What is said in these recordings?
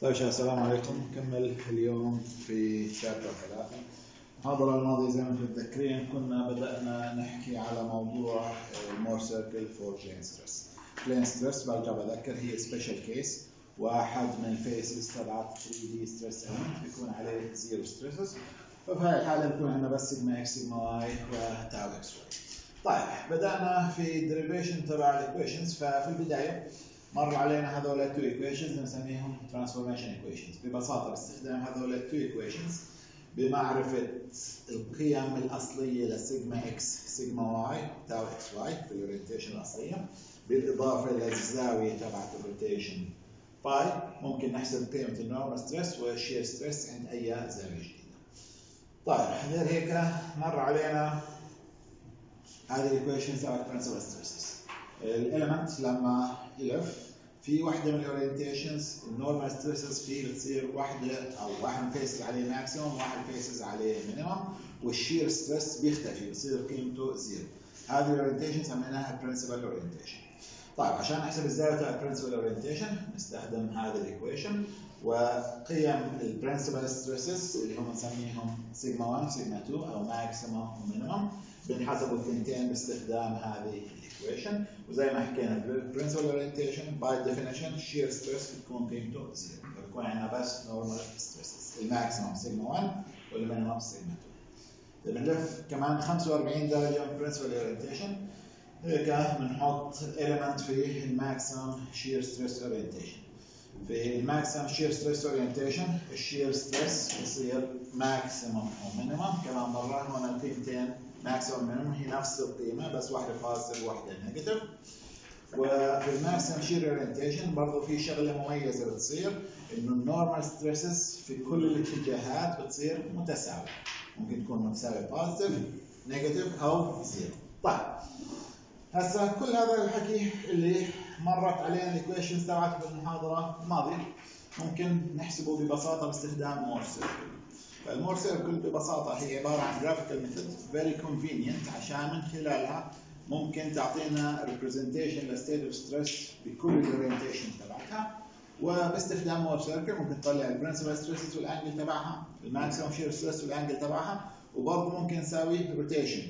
طيب شباب السلام عليكم. نكمل اليوم في chapter ثلاثة المحاضرة الماضية زي ما متذكرين كنا بدأنا نحكي على موضوع ال Mohr circle for plane stress. Plane stress برجع بذكر هي special case واحد من ال faces تبعت 3D stress بيكون عليه zero stresses ففي هاي الحالة بيكون عندنا بس sigma x sigma y و tau xy طيب بدأنا في ال derivation تبع ال equations ففي البداية مر علينا هذول ال two equations بنسميهم transformation equations ببساطة باستخدام هذول ال two equations بمعرفة القيم الأصلية ل sigma x sigma y tau xy في ال orientation الأصلية بالإضافة للزاويه تبعت ال rotation by ممكن نحسب قيمة ال normal stress وال shear stress عند أي زاوية جديدة. طيب غير هيك مر علينا هذه ال equations تبعت principal stresses. ال element لما يلف في واحدة من ال orientations ال normal stresses فيه بتصير واحدة أو واحد faces عليه maximum واحد faces عليه minimum وال shear stress بيختفي بصير قيمته zero. هذه ال orientation سميناها principal orientation طيب عشان نحسب الزاوية تبع ال principal orientation نستخدم هذا ال equation وقيم ال principal stresses اللي هم نسميهم سيجما 1 سيجما 2 أو maximum و minimum بنحسبوا الثنتين باستخدام هذه ال equation وزي ما حكينا principal orientation by definition shear stress بتكون قيمته zero فبكون عندنا بس normal stresses ال maximum sigma 1 وال minimum sigma 2 اذا بنلف كمان 45 درجة من principal orientation. هيك بنحط element في ال maximum shear stress orientation. في ال maximum shear stress orientation ال shear stress يصير maximum أو minimum كمان مرة هون القيمتين maximum minimum هي نفس القيمة بس واحدة positive وواحده negative. وفي ال maximum shear orientation برضه في شغلة مميزة بتصير إنه ال normal stresses في كل الاتجاهات بتصير متساوية. ممكن تكون متساوية positive negative أو zero طيب. هسا كل هذا الحكي اللي مرت علينا ال equations تبعت بالمحاضره الماضية ممكن نحسبه ببساطة باستخدام Mohr circle فال Mohr circle ببساطه هي عبارة عن graphical method very convenient عشان من خلالها ممكن تعطينا representation ل state of stress بكل ال orientation تبعتها. وباستخدام Mohr circle ممكن تطلع ال principal stresses وال angle تبعها ال maximum shear stress وال angle تبعها وبرضه ممكن نساوي rotation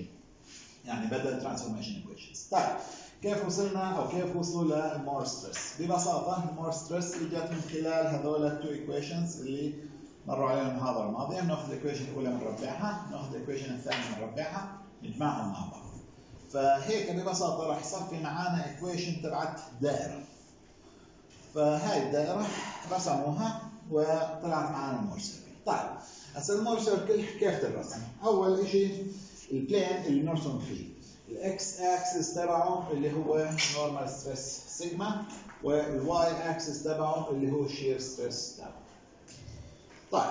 يعني بدل transformation equations طيب كيف وصلنا أو كيف وصلوا لل Mohr stress ببساطة ال Mohr stress إجت من خلال هذول ال two equations اللي مروا علينا المحاضره الماضيه بناخذ ال equation الأولى بنربعها ناخذ ال equation الثانية بنربعها نجمعهم مع بعض فهيك ببساطة راح يصفي معنا equation تبعت دائرة. فهاي الدائرة رسموها وطلعت معنا ال Mohr circle طيب هسه ال Mohr circle كيف ترسم؟ أول شيء ال plane اللي بنرسم فيه. الاكس اكسس تبعه اللي هو normal stress sigma وال y axis تبعه اللي هو shear stress تبعه. طيب.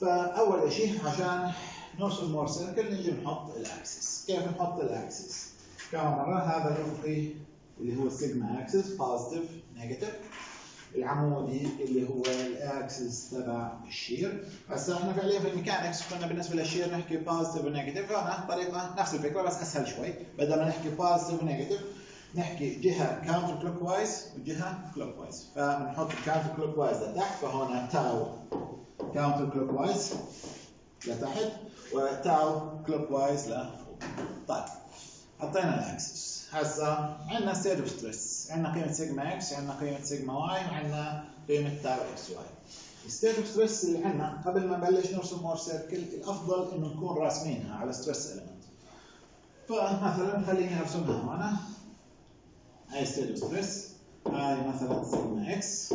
فأول شيء عشان نرسم Mohr circle نجي نحط ال axes. كيف نحط ال axes؟ كمان مرة هذا الافقي اللي هو ال sigma axis positive negative العمودي اللي هو ال axis تبع ال shear. هسه إحنا فعليا في ال mechanics كنا بالنسبة لل shear نحكي positive و negative هنا طريقة نفس الفكرة بس أسهل شوي. بدل ما نحكي positive و negative نحكي جهة counterclockwise وجهة clockwise فبنحط ال counterclockwise لتحت فهون tau counterclockwise لتحت و tau clockwise لفوق طيب حطينا ال axes هسا عندنا state of stress عندنا قيمه sigma x عندنا قيمه sigma y وعندنا قيمه tau xy ال state of stress اللي عندنا قبل ما نبلش نرسم Mohr circle الأفضل إنه نكون راسمينها على stress element فمثلا خليني ارسمها هنا هاي state of stress هاي مثلا sigma x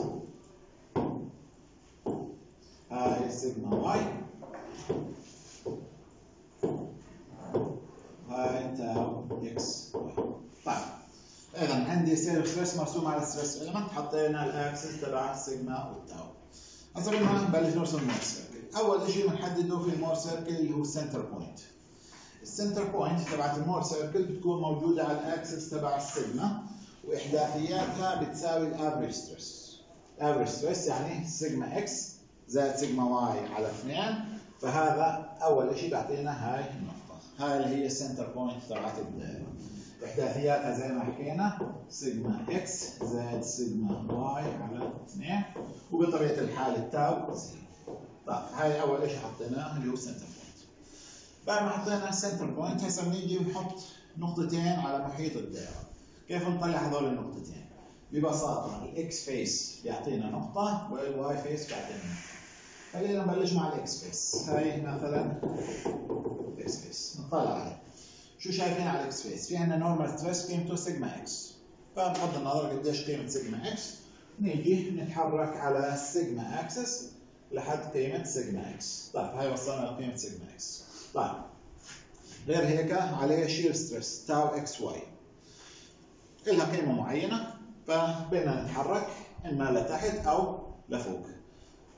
هاي sigma y هاي tau xy طيب اذا عندي state of stress مرسوم على ال stress element حطينا ال axis تبع ال sigma وال tau هسه بدنا نبلش نرسم Mohr circle أول شيء بنحدده في ال Mohr circle اللي هو ال center point ال center point تبعت ال Mohr circle بتكون موجودة على ال axis تبع السيجما وإحداثياتها بتساوي ال average stress ال average stress يعني sigma x زائد sigma y على 2 فهذا أول شيء بيعطينا هاي النقطة. هاي اللي هي ال center point تبعت الدائره احداثياتها زي ما حكينا sigma x زائد sigma y على 2 وبطبيعة الحال ال tau zero طيب هاي أول شيء حطيناه اللي هو ال center point بعد ما حطينا ال center point هسه بنيجي بنحط نقطتين على محيط الدائرة. كيف نطلع هذول النقطتين؟ ببساطة ال x face بيعطينا نقطة وال y face بيعطينا نقطه خلينا نبلش مع ال x face هاي مثلا x face نطلع عليه شو شايفين على ال x face في عندنا normal stress قيمته sigma x فبغض النظر قديش قيمه sigma x نيجي نتحرك على ال sigma axis لحد قيمه sigma x طيب هاي وصلنا لقيمه sigma x طيب غير هيك عليه shear stress tau xy لها قيمه معينه فبدنا نتحرك اما لتحت أو لفوق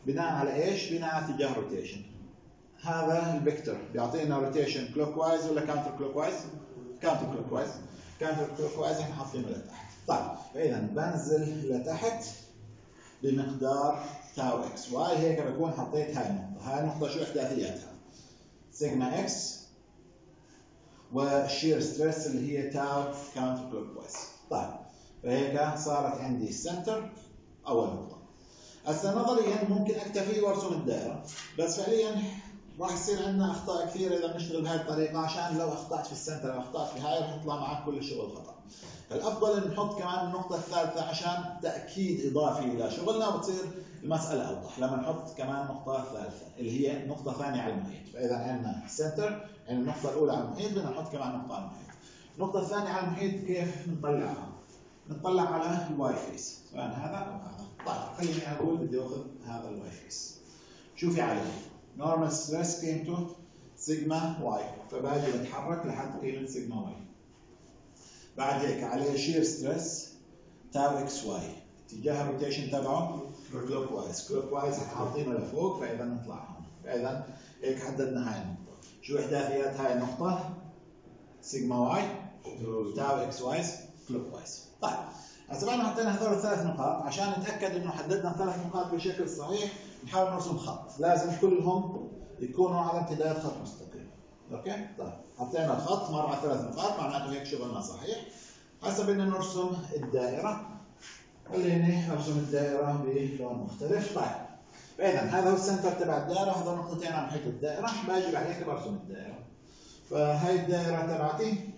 بناء على إيش؟ بناء على اتجاه rotation هذا ال vector. بيعطينا rotation clockwise ولا كاونتر كلوك وايز؟ كاونتر كلوك وايز counterclockwise إحنا حاطينه لتحت. طيب فاذا بنزل لتحت بمقدار tau xy هيك بكون حطيت هاي النقطة. هاي النقطة شو احداثياتها؟ sigma x وال shear stress اللي هي tau counterclockwise طيب فهيك صارت عندي ال center أول نقطة. هسه نظريا ممكن أكتفي وارسم الدائرة. بس فعليا راح يصير عندنا أخطاء كثيرة إذا بنشتغل بهذه الطريقة عشان لو أخطأت في ال center أو أخطأت في هاي راح يطلع معك كل الشغل خطا الأفضل نحط كمان النقطة الثالثة عشان تأكيد إضافي إلى شغلنا وتصير المسألة أوضح. لما نحط كمان نقطه ثالثه اللي هي نقطة ثانية على المحيط. فإذا عندنا center عندنا النقطة الأولى على المحيط بدنا نحط كمان نقطة على المحيط. النقطة الثانية على المحيط كيف نطلعها؟ نطلع على ال y face سواء هذا أو هذا. طيب خليني أقول بدي أخذ هذا ال y face شو في عليه normal stress قيمته sigma y فباجي بتحرك لحد قيمه sigma y بعد هيك عليه shear stress tau xy اتجاه ال rotation تبعه clockwise clockwise حاطينه لفوق فإذا نطلع هون. فإذا هيك حددنا هاي النقطه شو إحداثيات هاي النقطة؟ sigma y tau xy clockwise طيب ما حطينا هذول الثلاث نقاط عشان نتأكد إنه حددنا الثلاث نقاط بشكل صحيح نحاول نرسم خط. لازم كلهم يكونوا على امتداد خط مستقيم. okay؟ طيب. حطينا الخط مر على ثلاث نقاط معناته هيك شغلنا صحيح. هسه بدنا نرسم الدائرة. خليني أرسم الدائرة بلون مختلف. طيب. فاذا هذا هو ال center تبع الدائرة. هذول نقطتين على محيط الدائرة. باجي بعد هيك برسم الدائرة. فهي الدائرة تبعتي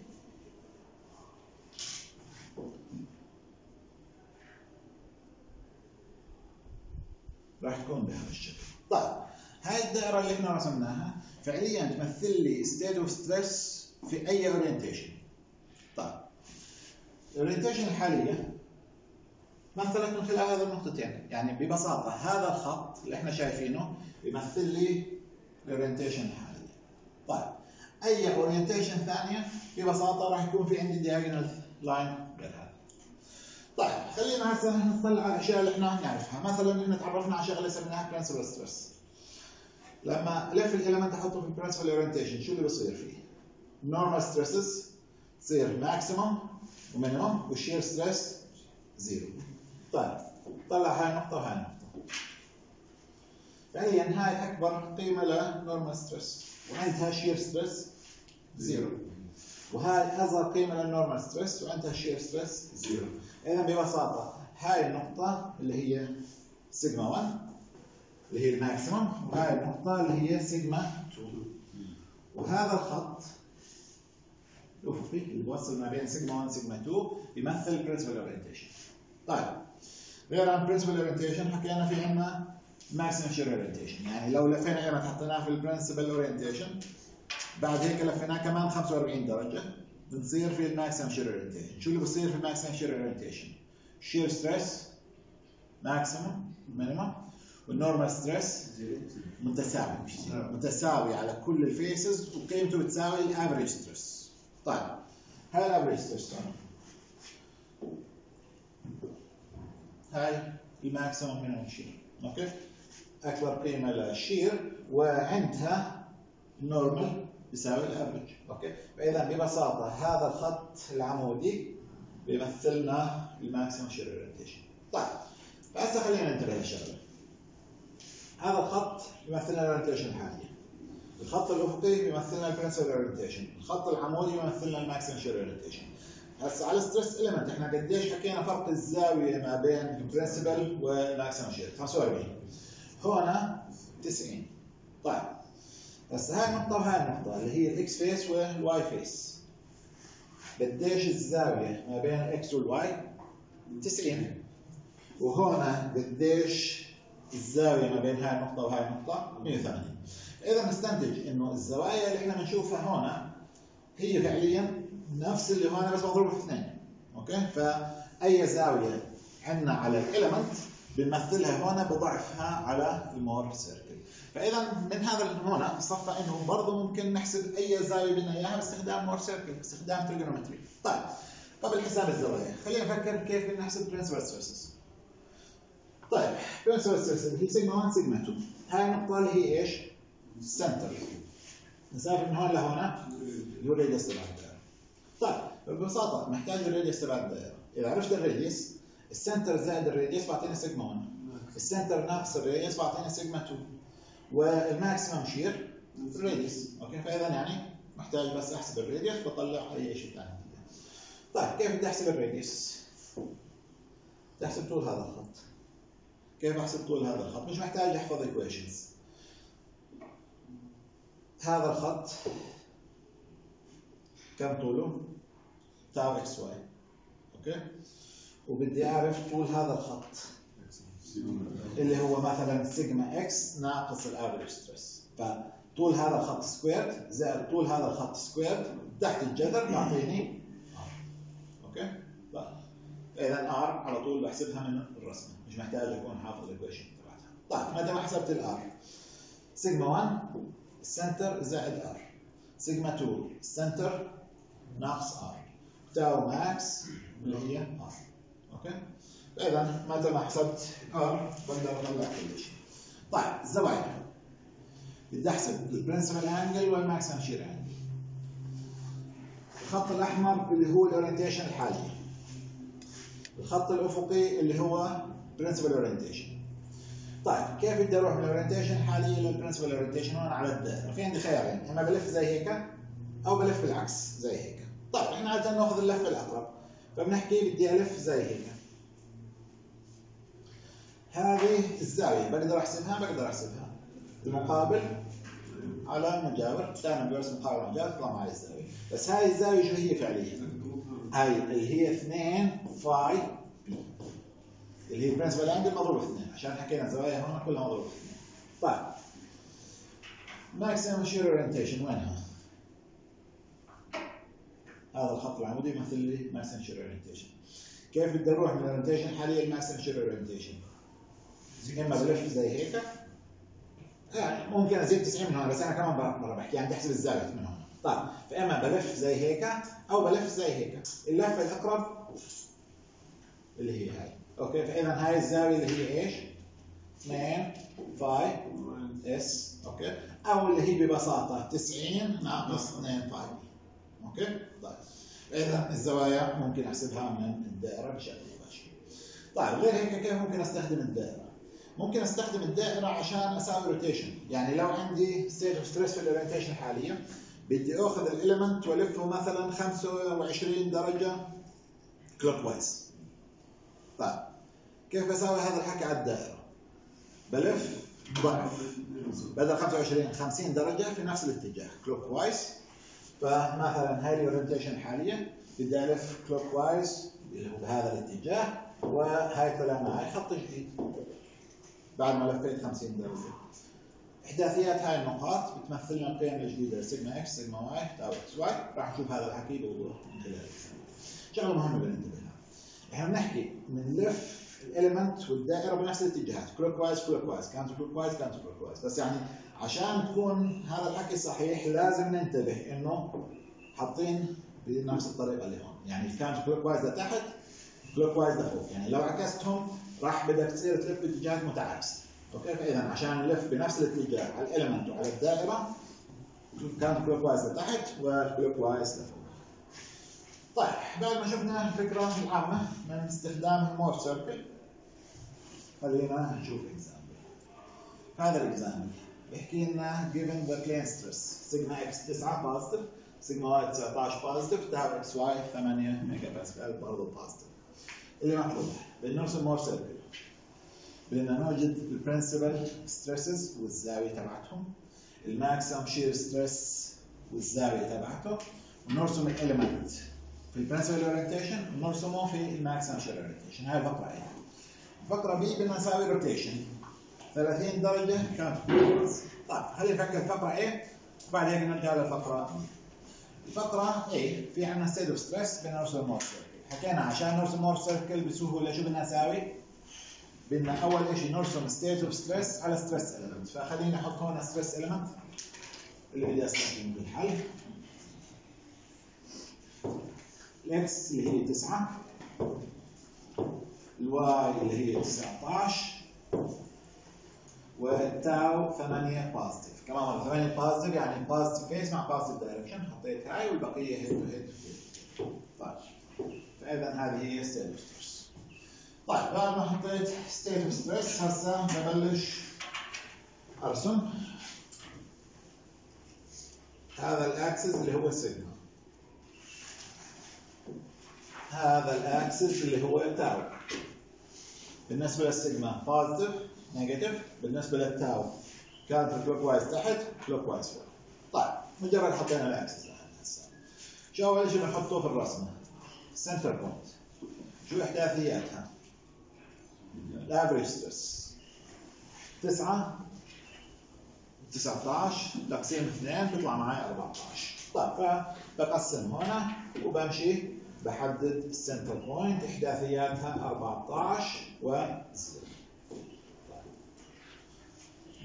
راح تكون بهذا الشكل. طيب هاي الدائرة اللي إحنا رسمناها فعليا تمثل لي state of stress في أي orientation طيب ال orientation الحالية مثلت من خلال هذه النقطتين. يعني ببساطة هذا الخط اللي إحنا شايفينه يمثل لي ال orientation الحالية. طيب أي orientation ثانية؟ ببساطة راح يكون في عندي diagonal line طيب خلينا هسه نطلع على الاشياء اللي إحنا نعرفها مثلا إحنا تعرفنا على شغله سميناها principal stress لما الف ال element أحطه في ال principal orientation شو اللي بصير فيه؟ normal stresses تصير maximum و minimum وال shear stress zero طيب طلع هاي النقطة وهاي النقطة. فعليا هاي أكبر قيمة ل normal stress وعندها shear stress zero وهاي أصغر قيمة لل normal stress وعندها shear stress zero إذا ببساطة هاي النقطة اللي هي سيجما 1 اللي هي ال maximum وهاي النقطة اللي هي سيجما 2 وهذا الخط الأفقي اللي بوصل ما بين سيجما 1 وسيجما 2 يمثل principal orientation طيب غير عن principal orientation حكينا في عندنا maximum shear orientation يعني لو لفينا ايمت حطيناه في ال principal orientation بعد هيك لفيناه كمان 45 درجة. بنصير في ال maximum shear orientation شو اللي بصير في ال maximum shear orientation shear stress maximum minimum وال normal stress متساوي. متساوي على كل ال faces وقيمته بتساوي ال average stress طيب هاي ال average stress هاي ال maximum minimum shear okay؟ أكبر قيمة لل shear وعندها ال normal بيساوي ال average أوكي فإذا ببساطة هذا الخط العمودي بيمثل لنا ال maximum shear orientation. طيب فهسه خلينا ننتبه لشغله هذا الخط يمثل لنا ال orientation الحالية. الخط الأفقي يمثل لنا ال principal orientation. الخط العمودي يمثل لنا ال maximum shear orientation. هسه على stress element إحنا قديش حكينا فرق الزاوية ما بين ال principal وال maximum shear. 45 هنا 90 طيب هسه هاي النقطة وهاي النقطة اللي هي ال x face وال y face قديش الزاوية ما بين ال x وال y 90 وهنا قديش الزاوية ما بين هاي النقطة وهاي النقطة؟ 180 إذا نستنتج إنه الزوايا اللي إحنا بنشوفها هنا هي فعليا نفس اللي هنا بس مضروبة في اثنين. أوكي؟ فأي زاوية عندنا على ال element بنمثلها هنا بضعفها على ال Mohr circle فإذا من هذا هنا صفى إنه برضه ممكن نحسب أي زاوية بدنا إياها باستخدام Mohr circle باستخدام trigonometry طيب قبل حساب الزوايا خلينا نفكر كيف بدنا نحسب principal stresses طيب principal stresses هي سيجما 1 سيجما 2 هاي النقطة اللي هي إيش؟ ال center نسافر من هون لهنا اللي هو ال radius تبع الدائرة طيب ببساطة محتاج ال radius تبع الدائرة إذا عرفت ال radius ال center زائد ال radius بعطينا سيجما 1 ال center ناقص ال radius بعطينا سيجما 2 وال maximum shear ال radius okay فإذا يعني محتاج بس أحسب ال radius بطلع أي شيء ثاني طيب كيف بدي أحسب ال radius؟ بدي أحسب طول هذا الخط كيف أحسب طول هذا الخط؟ مش محتاج أحفظ equations هذا الخط كم طوله؟ tau xy okay؟ وبدي أعرف طول هذا الخط اللي هو مثلا sigma x ناقص ال average stress فطول هذا الخط squared زائد طول هذا الخط squared تحت الجذر يعطيني okay؟ فاذا R على طول بحسبها من الرسمة. مش محتاج اكون حافظ ال equation تبعتها. طيب متى ما حسبت ال R sigma 1 ال center زائد R sigma 2 ال center ناقص R tau max اللي هي R okay؟ فاذا متى ما حسبت؟ R بقدر اطلع كل شيء. طيب الزوايا. بدي أحسب ال principal angle وال maximum shear angle الخط الأحمر اللي هو ال orientation الحالي. الخط الأفقي اللي هو principal orientation طيب كيف بدي أروح من ال orientation الحاليه لل principal orientation هون على الدائرة. في عندي خيارين. إما بلف زي هيك أو بلف بالعكس زي هيك. طيب إحنا عادة نأخذ اللفه الأقرب. فبنحكي بدي ألف زي هيك. هذه الزاوية. بقدر أحسبها؟ بقدر أحسبها. المقابل على مجاور. دائما بيرسم مقابل مجاور. تطلع معي الزاوية. بس هاي الزاوية شو هي فعليا؟ هاي اللي هي 2 phi اللي هي principal angle مضروبه في 2 عشان حكينا الزوايا هون كلها مضروبه في 2 طيب. maximum shear orientation وينها؟ هذا الخط العمودي يمثل لي maximum shear orientation كيف بدي أروح من ال orientation الحاليه ل maximum shear orientation؟ اما بلف زي هيك؟ يعني ممكن أزيد 90 من هون بس أنا كمان مره بحكي عن تحسب الزاوية من هون. طيب فإما بلف زي هيك أو بلف زي هيك. اللفة الأقرب اللي هي هاي. okay فإذا هاي الزاوية اللي هي إيش؟ 2 phi s okay. أو اللي هي ببساطة 90 ناقص 2 phi okay؟ طيب إذا الزوايا ممكن أحسبها من الدائرة بشكل مباشر. طيب غير هيك كيف ممكن أستخدم الدائرة؟ ممكن أستخدم الدائرة عشان أسوي rotation يعني لو عندي state of stress في ال orientation حاليا بدي أخذ ال element وألفه مثلا 25 درجة clockwise طيب كيف بسوي هذا الحكي على الدائرة؟ بلف ضعف. بدل 25 50 درجة في نفس الاتجاه clockwise فمثلا هاي ال orientation الحاليه بدي ألف clockwise بهذا الاتجاه وهاي طلع معي. خط جديد بعد ما لفيت 50 درجة. احداثيات هاي النقاط بتمثل لنا القيم الجديدة sigma x sigma y tau xy. راح نشوف هذا الحكي بوضوح من خلال شغلة مهمة بننتبه لها. إحنا بنحكي بنلف ال element والدائرة بنفس الاتجاهات. كلوك وايز كلوك وايز كانتر كلوك وايز كانتر كلوك وايز بس يعني عشان تكون هذا الحكي صحيح لازم ننتبه إنه حاطين بنفس الطريقة اللي هون. يعني ال counterclockwise لتحت clockwise لفوق. يعني لو عكستهم راح بدك تصير تلف باتجاهات متعاكسه okay؟ فإذا عشان نلف بنفس الاتجاه على ال element وعلى الدائرة counterclockwise لتحت و clockwise لفوق. طيب بعد ما شفنا الفكرة العامة من استخدام ال Mohr circle خلينا نشوف example هذا ال example بيحكي لنا given the plane stress. sigma x 9 positive sigma y 19 positive tau x y 8 mega pascal برضه positive مطلوب بدنا نرسم Mohr circle بدنا نوجد ال principal stresses والزاويه تبعتهم ال maximum shear stress والزاويه تبعته ونرسم ال element في ال principal orientation ونرسمه في ال maximum shear orientation هاي الفقره A الفقره B بدنا نساوي rotation 30 درجه كانت طيب خلينا نفكر الفقره A وبعد هيك نرجع للفقره الفقره A في عندنا state of stress بدنا نرسم Mohr حكينا عشان نرسم Mohr circle بسهوله شو بدنا نساوي؟ بدنا أول شيء نرسم state of stress على stress element فخليني أحط هون stress element اللي بدي أستخدمه بالحل. ال x اللي هي 9 ال y اللي هي 19 وال tau 8 positive كمان مره 8 positive يعني positive face مع positive direction حطيت هاي والبقية head to head طيب. فاذا هذه هي state of stress طيب بعد ما حطيت state of stress هسه ببلش ارسم هذا ال axis اللي هو السيجما هذا ال axis اللي هو ال tau بالنسبة لل sigma positive negative بالنسبة لل tau counterclockwise تحت clockwise فوق. طيب مجرد حطينا ال axis هسه. شو أول شيء بنحطه في الرسمة؟ center point شو إحداثياتها؟ ال average stress 9 19 تقسيم 2 بيطلع معي 14 طيب فبقسم هنا وبمشي بحدد ال center point إحداثياتها 14 و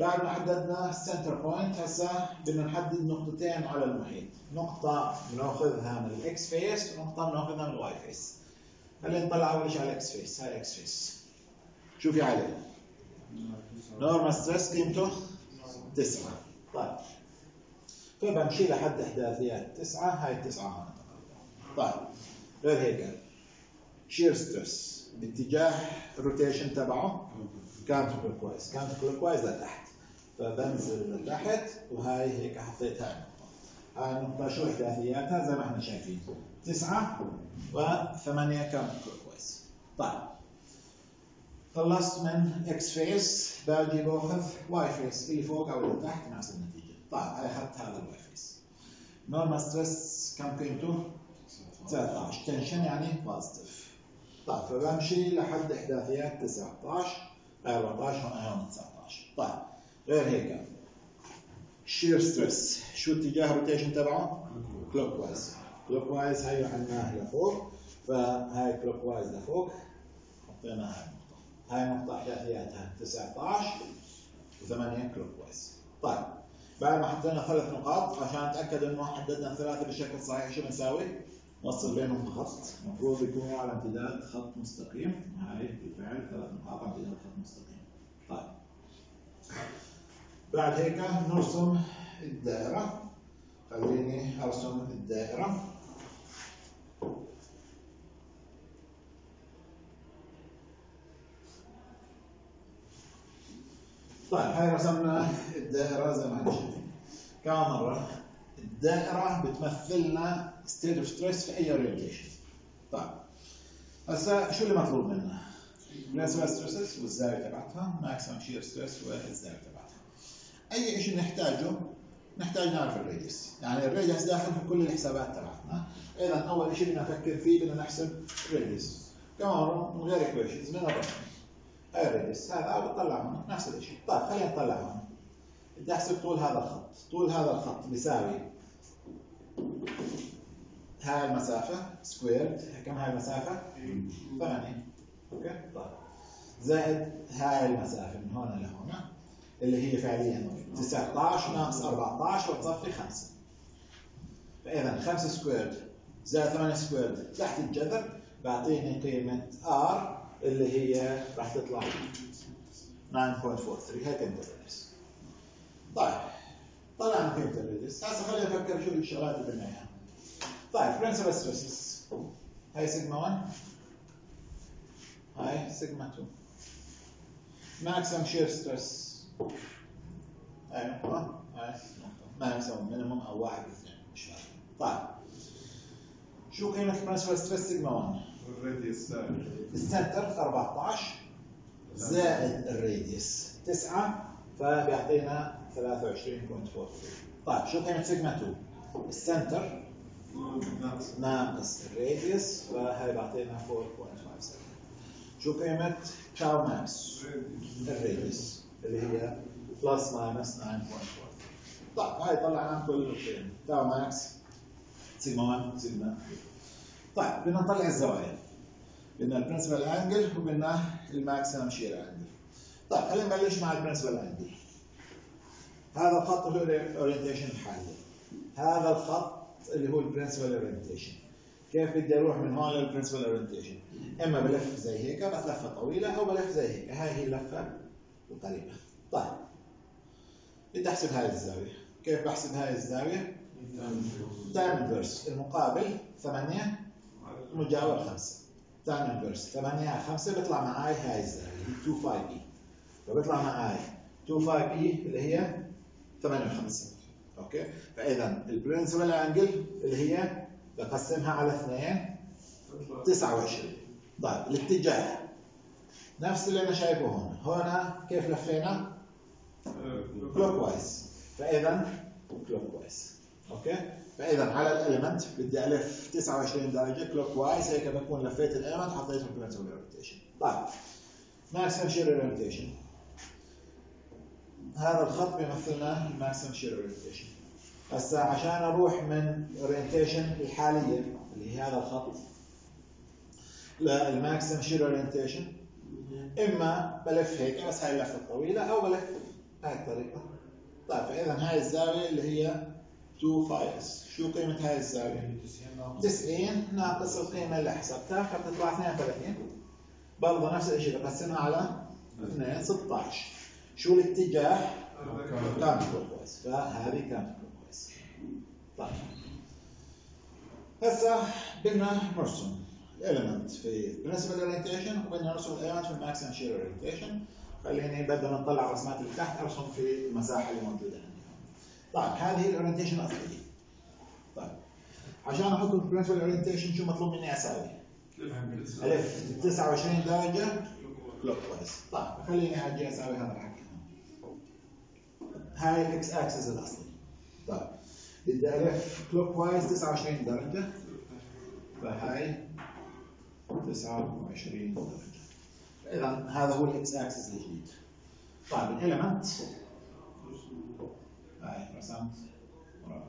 بعد ما حددنا ال center point هسه بدنا نحدد نقطتين على المحيط. نقطة بناخذها من ال x face ونقطة بناخذها من ال y face خلينا نطلع اول شيء على ال x face هاي ال x face شو في عليه normal stress قيمته؟ 9 طيب. فبمشي لحد أحداثيات. 9 هاي التسعة هون طيب. غير هيك. shear stress باتجاه ال rotation تبعه. كانت كلوك وايز كانت كلوك وايز لتحت. فبنزل لتحت وهاي هيك حطيت هاي النقطة شو إحداثياتها؟ زي ما إحنا شايفين. تسعة وثمانية clockwise طيب. خلصت من x face باجي باخذ y face اللي فوق أو اللي تحت نفس النتيجة. طيب هاي اخذت هذا ال y face normal stress كم قيمته؟ 19 tension يعني positive طيب فبمشي لحد إحداثيات 19 14 هون 19 طيب. غير هيك shear stress شو اتجاه ال rotation تبعه؟ clockwise clockwise هي عندنا لفوق فهاي clockwise لفوق حطينا هاي النقطة احداثياتها 19 و8 clockwise طيب بعد ما حطينا ثلاث نقاط عشان نتأكد انه حددنا الثلاثة بشكل صحيح شو بنساوي؟ نوصل بينهم خط المفروض يكون على امتداد خط مستقيم هاي بالفعل ثلاث نقاط على امتداد خط مستقيم طيب بعد هيك نرسم الدائرة. خليني أرسم الدائرة. طيب هاي رسمنا الدائرة زي ما شايفين. كمان مرة الدائرة بتمثل لنا state of stress في أي orientation طيب هسا شو اللي مطلوب منا؟ principal stresses والزاوية تبعتها maximum shear stress والزاوية تبعتها. أي شيء نحتاجه؟ نحتاج نعرف ال radius يعني ال radius داخل في كل الحسابات تبعتنا. اذا أول شيء بدنا نفكر فيه بدنا نحسب ال radius كمان من غير equations من الرقم هاي ال radius هذا بطلع هون نفس الشيء طيب خلينا نطلع هون بدي أحسب طول هذا الخط. طول هذا الخط بيساوي هاي المسافة squared كم هاي المسافة؟ 8 okay؟ طيب. زائد هاي المسافة من هنا. لهنا اللي هي فعليا 19 ناقص 14 وتصفي 5 فإذا 5 squared زائد 8 squared تحت الجذر بعطيني قيمة R اللي هي راح تطلع 9.43 هاي قيمة ال radius طيب طلعنا قيمة ال radius هسه خلينا نفكر شو الشغلات اللي بدنا اياها طيب principal stresses هاي سيجما 1 هاي سيجما 2 maximum shear stress نقطة ما يسمى minimum أو واحد اثنين مش فارق طيب شو قيمة ال principal stress sigma 1 ال radius ال center 14 زائد ال radius 9 فبيعطينا 23.43 طيب شو قيمة سيجما 2 ال center ناقص ال radius فهي بعطينا 4.57 شو قيمة tau max ال radius اللي هي plus minus 9.4 طيب هاي طلعنا كل القيم. tau max sigma 1 سيجما 2 طيب بدنا نطلع الزوايا. بدنا ال principal angle وبدنا ال maximum shear angle طيب خلينا نبلش مع ال principal angle هذا الخط هو ال orientation الحالي. هذا الخط اللي هو ال principal orientation كيف بدي أروح من هون لل principal orientation إما بلف زي هيك بس لفة طويلة أو بلف زي هيك. هاي هي اللفة القريبه طيب. بدي أحسب هاي الزاوية. كيف بحسب هاي الزاوية؟ tan inverse المقابل 8 مجاور 5 tan inverse 8 على 5 بيطلع معي هاي الزاوية. هي 2 phi p فبيطلع معي 2 phi p اللي هي 58 okay؟ فإذا ال principal angle اللي هي بقسمها على 2 29 طيب. الاتجاه. نفس اللي أنا شايفه هون. هنا كيف لفينا؟ clockwise فإذا clockwise okay؟ فإذا على ال element بدي ألف 29 درجة clockwise هيك بكون لفيت ال element حطيته في ال principal orientation طيب. maximum shear orientation هذا الخط بيمثلنا ال maximum shear orientation هسا عشان أروح من ال orientation الحالية اللي هي هذا الخط لل maximum shear orientation إما بلف هيك بس هاي اللفة الطويله أو بلف هاي الطريقة. طيب فاذا هاي الزاوية اللي هي 2 phi s شو قيمة هاي الزاوية؟ 90 ناقص القيمة اللي حسبتها فبتطلع 32 برضه نفس الشيء بقسمها على 2 16 شو الاتجاه؟ counter clockwise فهذه counter clockwise طيب. هسه بدنا نرسم ال element في principal orientation وبدنا نرسم ال element في ال maximum shear orientation خليني بدل ما نطلع الرسمات اللي تحت أرسم في المساحه اللي موجودة عندي. طيب هذه ال orientation الأصلية. طيب عشان أحط ال principal orientation شو مطلوب مني أسوي؟ ألف 29 درجة clockwise طيب خليني أجي أسوي هذا الحكي هاي الاكس اكسس الأصلي. طيب بدي ألف clockwise 29 درجة. فهاي 29 درجه إذا هذا هو الإكس أكسس الجديد. طيب ال element. هاي رسمت. مربع.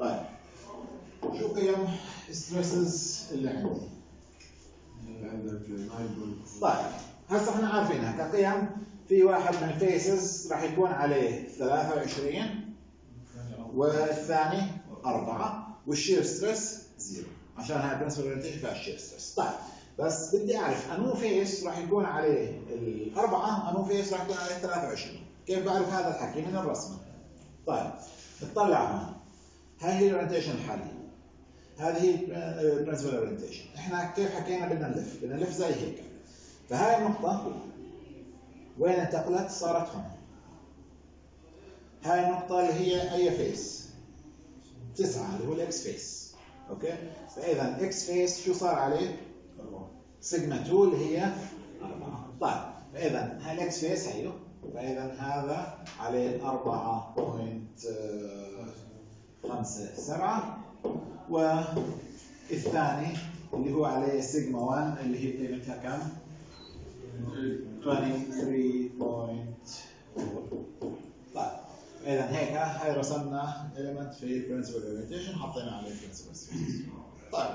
طيب شو قيم stresses اللي عندي؟ عندك 9.4 طيب هسه إحنا عارفينها. كقيم في واحد من ال faces راح يكون عليه 23 والثاني 4 وال shear stress zero عشان هاي principal orientation فيها ال shear stress طيب بس بدي أعرف انو face راح يكون عليه الأربعة انو face راح يكون عليه 23 كيف بعرف هذا الحكي؟ من الرسمة. طيب نطلع هون هاي هي ال orientation الحالية. هذه هي ال principal orientation إحنا كيف حكينا بدنا نلف؟ بدنا نلف زي هيك. فهاي النقطة. وين انتقلت؟ صارت هون. هاي النقطة اللي هي أي face تسعة اللي هو ال x face okay؟ فإذا ال x face شو صار عليه؟ سيجما 2 اللي هي أربعة. طيب فإذا هاي ال x face هيو فإذا هذا عليه أربعة point خمسة سبعة. والثاني اللي هو عليه سيجما 1 اللي هي قيمتها كم؟ 23.4 طيب اذا هيك هاي رسمنا element في principal orientation حطينا عليه principal stresses طيب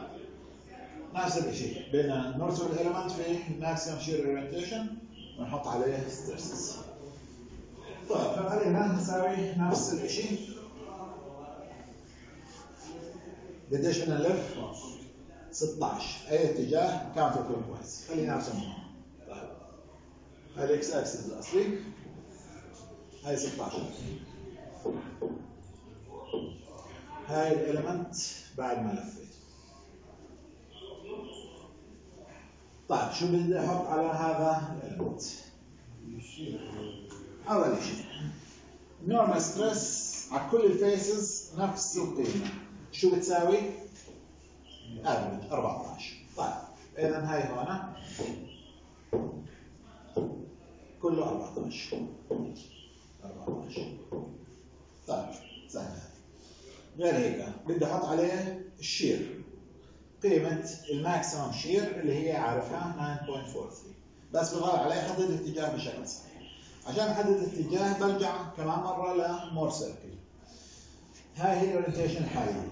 نفس الشيء بدنا نرسم element في maximum shear orientation ونحط عليه stresses. طيب فخلينا نساوي نفس الشيء. قديش بدنا نلف؟ 16 أي اتجاه counter clockwise خلينا نرسمهم طيب هاي الاكس اكسس الاصلي هاي 16 هاي ال element بعد ما لفيت. طيب شو بدي أحط على هذا ال element؟ أول شيء normal stress على كل ال faces نفس القيمة. شو بتساوي؟ average 14 طيب اذا هاي هنا كله 14 14 طيب سهلة غير هيك بدي أحط عليه ال shear. قيمة ال maximum shear اللي هي عارفها 9.43 بس بغير عليه حدد الاتجاه بشكل صحيح. عشان أحدد الاتجاه برجع كمان مرة ل Mohr circle هاي هي ال orientation الحالية.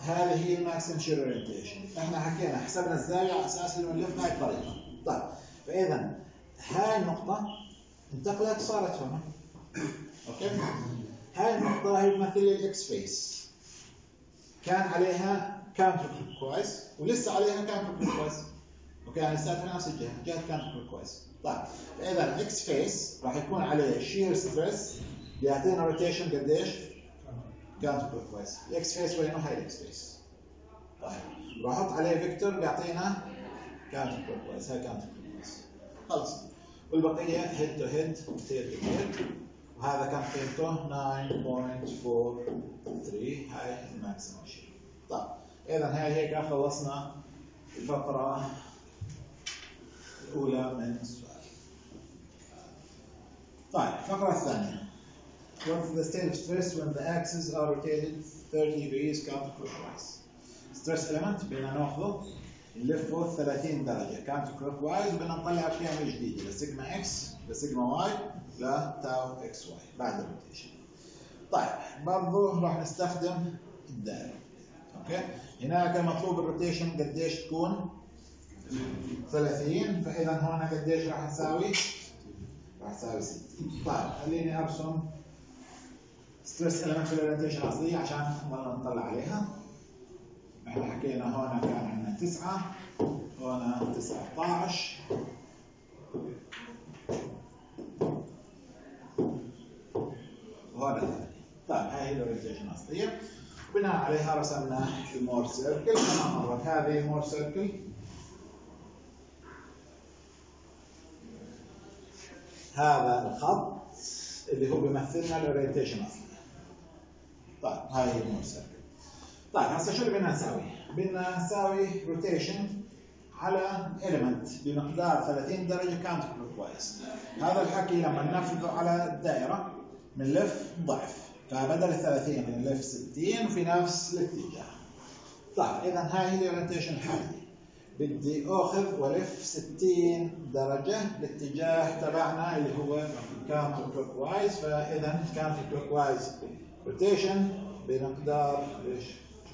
هذه هي ال maximum shear orientation إحنا حكينا حسبنا الزاوية على أساس إنه نلف بهاي الطريقة. طيب فإذا هاي النقطة انتقلت صارت هنا okay؟ هاي النقطة هي تمثل ال x face. كان عليها counter clockwise ولسه عليها counter clockwise okay يعني لساتها نفس الجهة جهة counter clockwise طيب فاذا ال x face راح يكون عليه shear stress بيعطينا rotation قديش؟ counter clockwise ال x face وينه هاي ال x face. طيب راح أحط عليه vector بيعطينا counter clockwise هاي counter clockwise خلص والبقية head to head to tail وهذا كان قيمته 9.43 هاي ال maximum shear طيب اذا هاي هيك خلصنا الفقرة الأولى من السؤال. طيب الفقرة الثانية. What is the state of stress when the axes are rotated 30 degrees counterclockwise? Stress element بدنا ناخذه نلفه 30 درجة. Counter clockwise وبدنا نطلع قيم جديدة. لسيجما x لسيجما y لتاو xy بعد ال rotation. طيب برضه راح نستخدم الدائرة. okay؟ هناك مطلوب ال rotation قديش تكون؟ 30 فإذا هون قديش راح نساوي؟ راح تساوي 60. طيب خليني أرسم stress element في ال orientation الاصلية عشان نطلع عليها. إحنا حكينا هون كان عندنا 9 هون 19 وهون 8 هاي هي ال orientation الاصلية بناء عليها رسمنا ال Mohr circle كمان مرة هذه ال Mohr circle هذا الخط اللي هو بيمثلنا ال orientation أصلا طيب هاي هي ال Mohr circle طيب هسه شو اللي بدنا نساوي؟ بدنا نساوي rotation على element بمقدار 30 درجة counter clockwise هذا الحكي لما ننفذه على الدائرة بنلف ضعف. فبدل ال 30 بنلف 60 وفي نفس الاتجاه. طيب اذا هاي هي ال orientation الحالي بدي أخذ وألف 60 درجة الاتجاه تبعنا اللي هو counter clockwise فاذا counter clockwise rotation بمقدار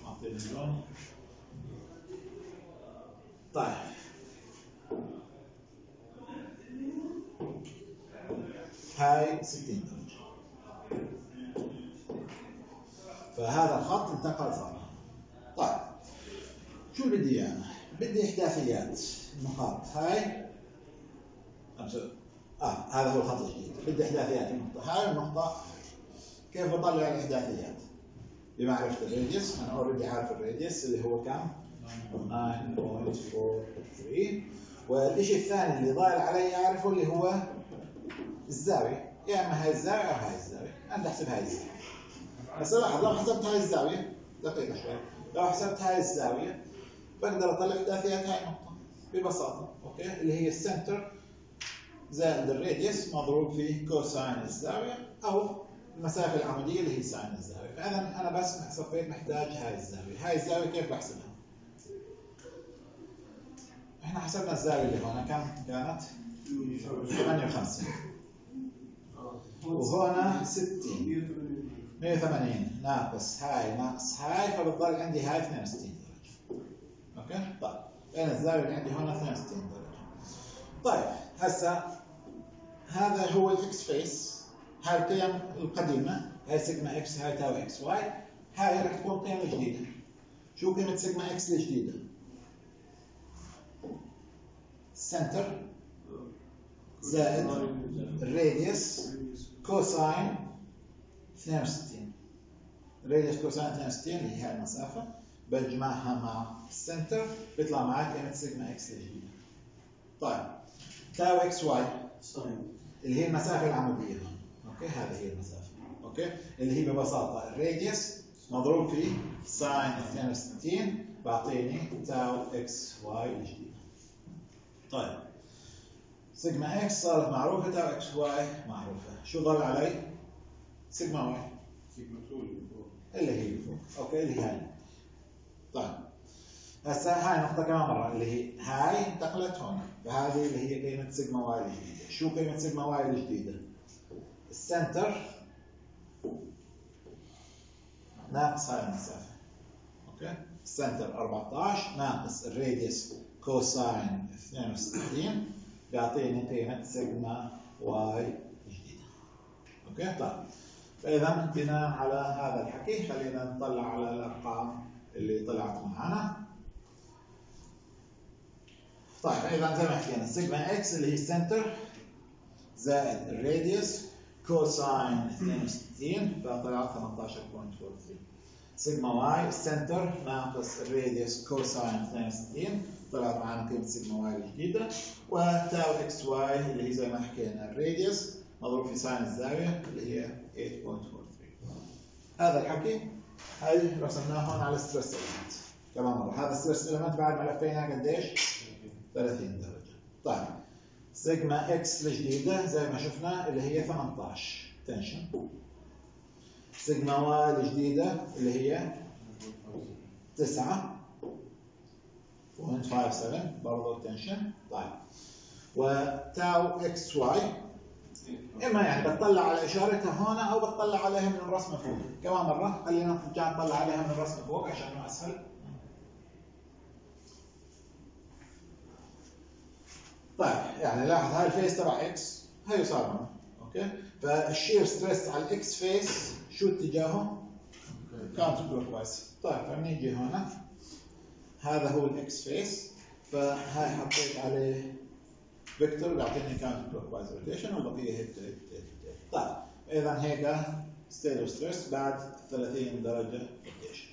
معطيني اللون طيب. هاي 60 درجة. فهذا الخط انتقل صار طيب شو بدي اياه؟ بدي احداثيات نقاط هاي آه هذا هو الخط الجديد بدي احداثيات النقطة هاي النقطة كيف بطلع الاحداثيات؟ بمعرفة ال radius أنا already عارف ال radius اللي هو كم؟ 9.43 والشيء الثاني اللي ضايل علي اعرفه اللي هو الزاوية يا اما هاي الزاوية أو هاي الزاوية أنا احسب هاي الزاوية بس لاحظ لو حسبت هاي الزاوية. دقيقة شوي. لو حسبت هاي الزاوية بقدر أطلع احداثيات هاي النقطة ببساطة okay؟ اللي هي ال center زائد ال radius مضروب في cosine الزاوية أو المسافة العمودية اللي هي sine الزاوية. فإذا أنا بس صفيت محتاج هاي الزاوية. هاي الزاوية كيف بحسبها؟ إحنا حسبنا الزاوية اللي هون كم كانت؟ 58 وهنا 60 180 ناقص هاي ناقص هاي فبتضل عندي هاي 62 درجة. okay؟ طيب. بين الزاوية اللي عندي هون 62 درجة. طيب هسا هذا هو ال x face. هاي القيم القديمة. هاي سيجما x هاي تاو xy. هاي رح تكون قيمة جديدة. شو قيمة سيجما x الجديدة؟ center زائد ال radius cosine 62 ال radius cosine 62 اللي هي المسافة بجمعها مع ال center بيطلع معك قيمة سيجما x الجديدة طيب تاو xy اللي هي المسافة العمودية okay هذه هي المسافة okay اللي هي ببساطه ال radius مضروب في sine 62 بعطيني تاو xy الجديده طيب سيجما x صارت معروفه تاو xy معروفه. شو ضل علي؟ سيجما y سيجما 2 اللي فوق اللي هي. فوق okay اللي هي. هاي طيب. هسه هاي نقطة كمان مرة اللي هي هاي انتقلت هون. فهذه اللي هي قيمة سيجما y الجديدة شو قيمة سيجما y الجديدة؟ ال center ناقص هاي المسافة. okay؟ ال center 14 ناقص ال radius cosine 62 بيعطيني قيمة سيجما y الجديدة okay؟ طيب. فإذا بناء على هذا الحكي خلينا نطلع على الأرقام اللي طلعت معنا. طيب إذا زي ما حكينا سيجما x اللي هي ال center زائد ال radius cosine 62 فطلعت 18.43 سيجما y ال center ناقص ال radius cosine 62 طلعت معنا قيمة سيجما y الجديدة وتاو xy اللي هي زي ما حكينا ال radius مضروب في sine الزاوية اللي هي 8.43 هذا الحكي هاي رسمناه هون على stress element كمان مرة هذا stress element بعد ما لفينا قديش؟ 30 درجة. طيب. سيجما x الجديدة زي ما شفنا اللي هي 18 tension سيجما y الجديدة اللي هي 9 0.57 برضه tension طيب. وتاو xy إما يعني بتطلع على إشارتها هنا أو بتطلع عليها من الرسمه فوق. كمان مرة خلينا نرجع نطلع عليها من الرسمه فوق عشان أسهل. طيب يعني لاحظ هاي ال face تبع x هي صار okay؟ فال shear stress على ال x face شو اتجاهه؟ counter clockwise. طيب فبنيجي هنا هذا هو ال x face فهاي حطيت عليه vector بيعطيني counter clockwise rotation والبقيه هيك هيك طيب اذا هيك state stress بعد 30 درجه rotation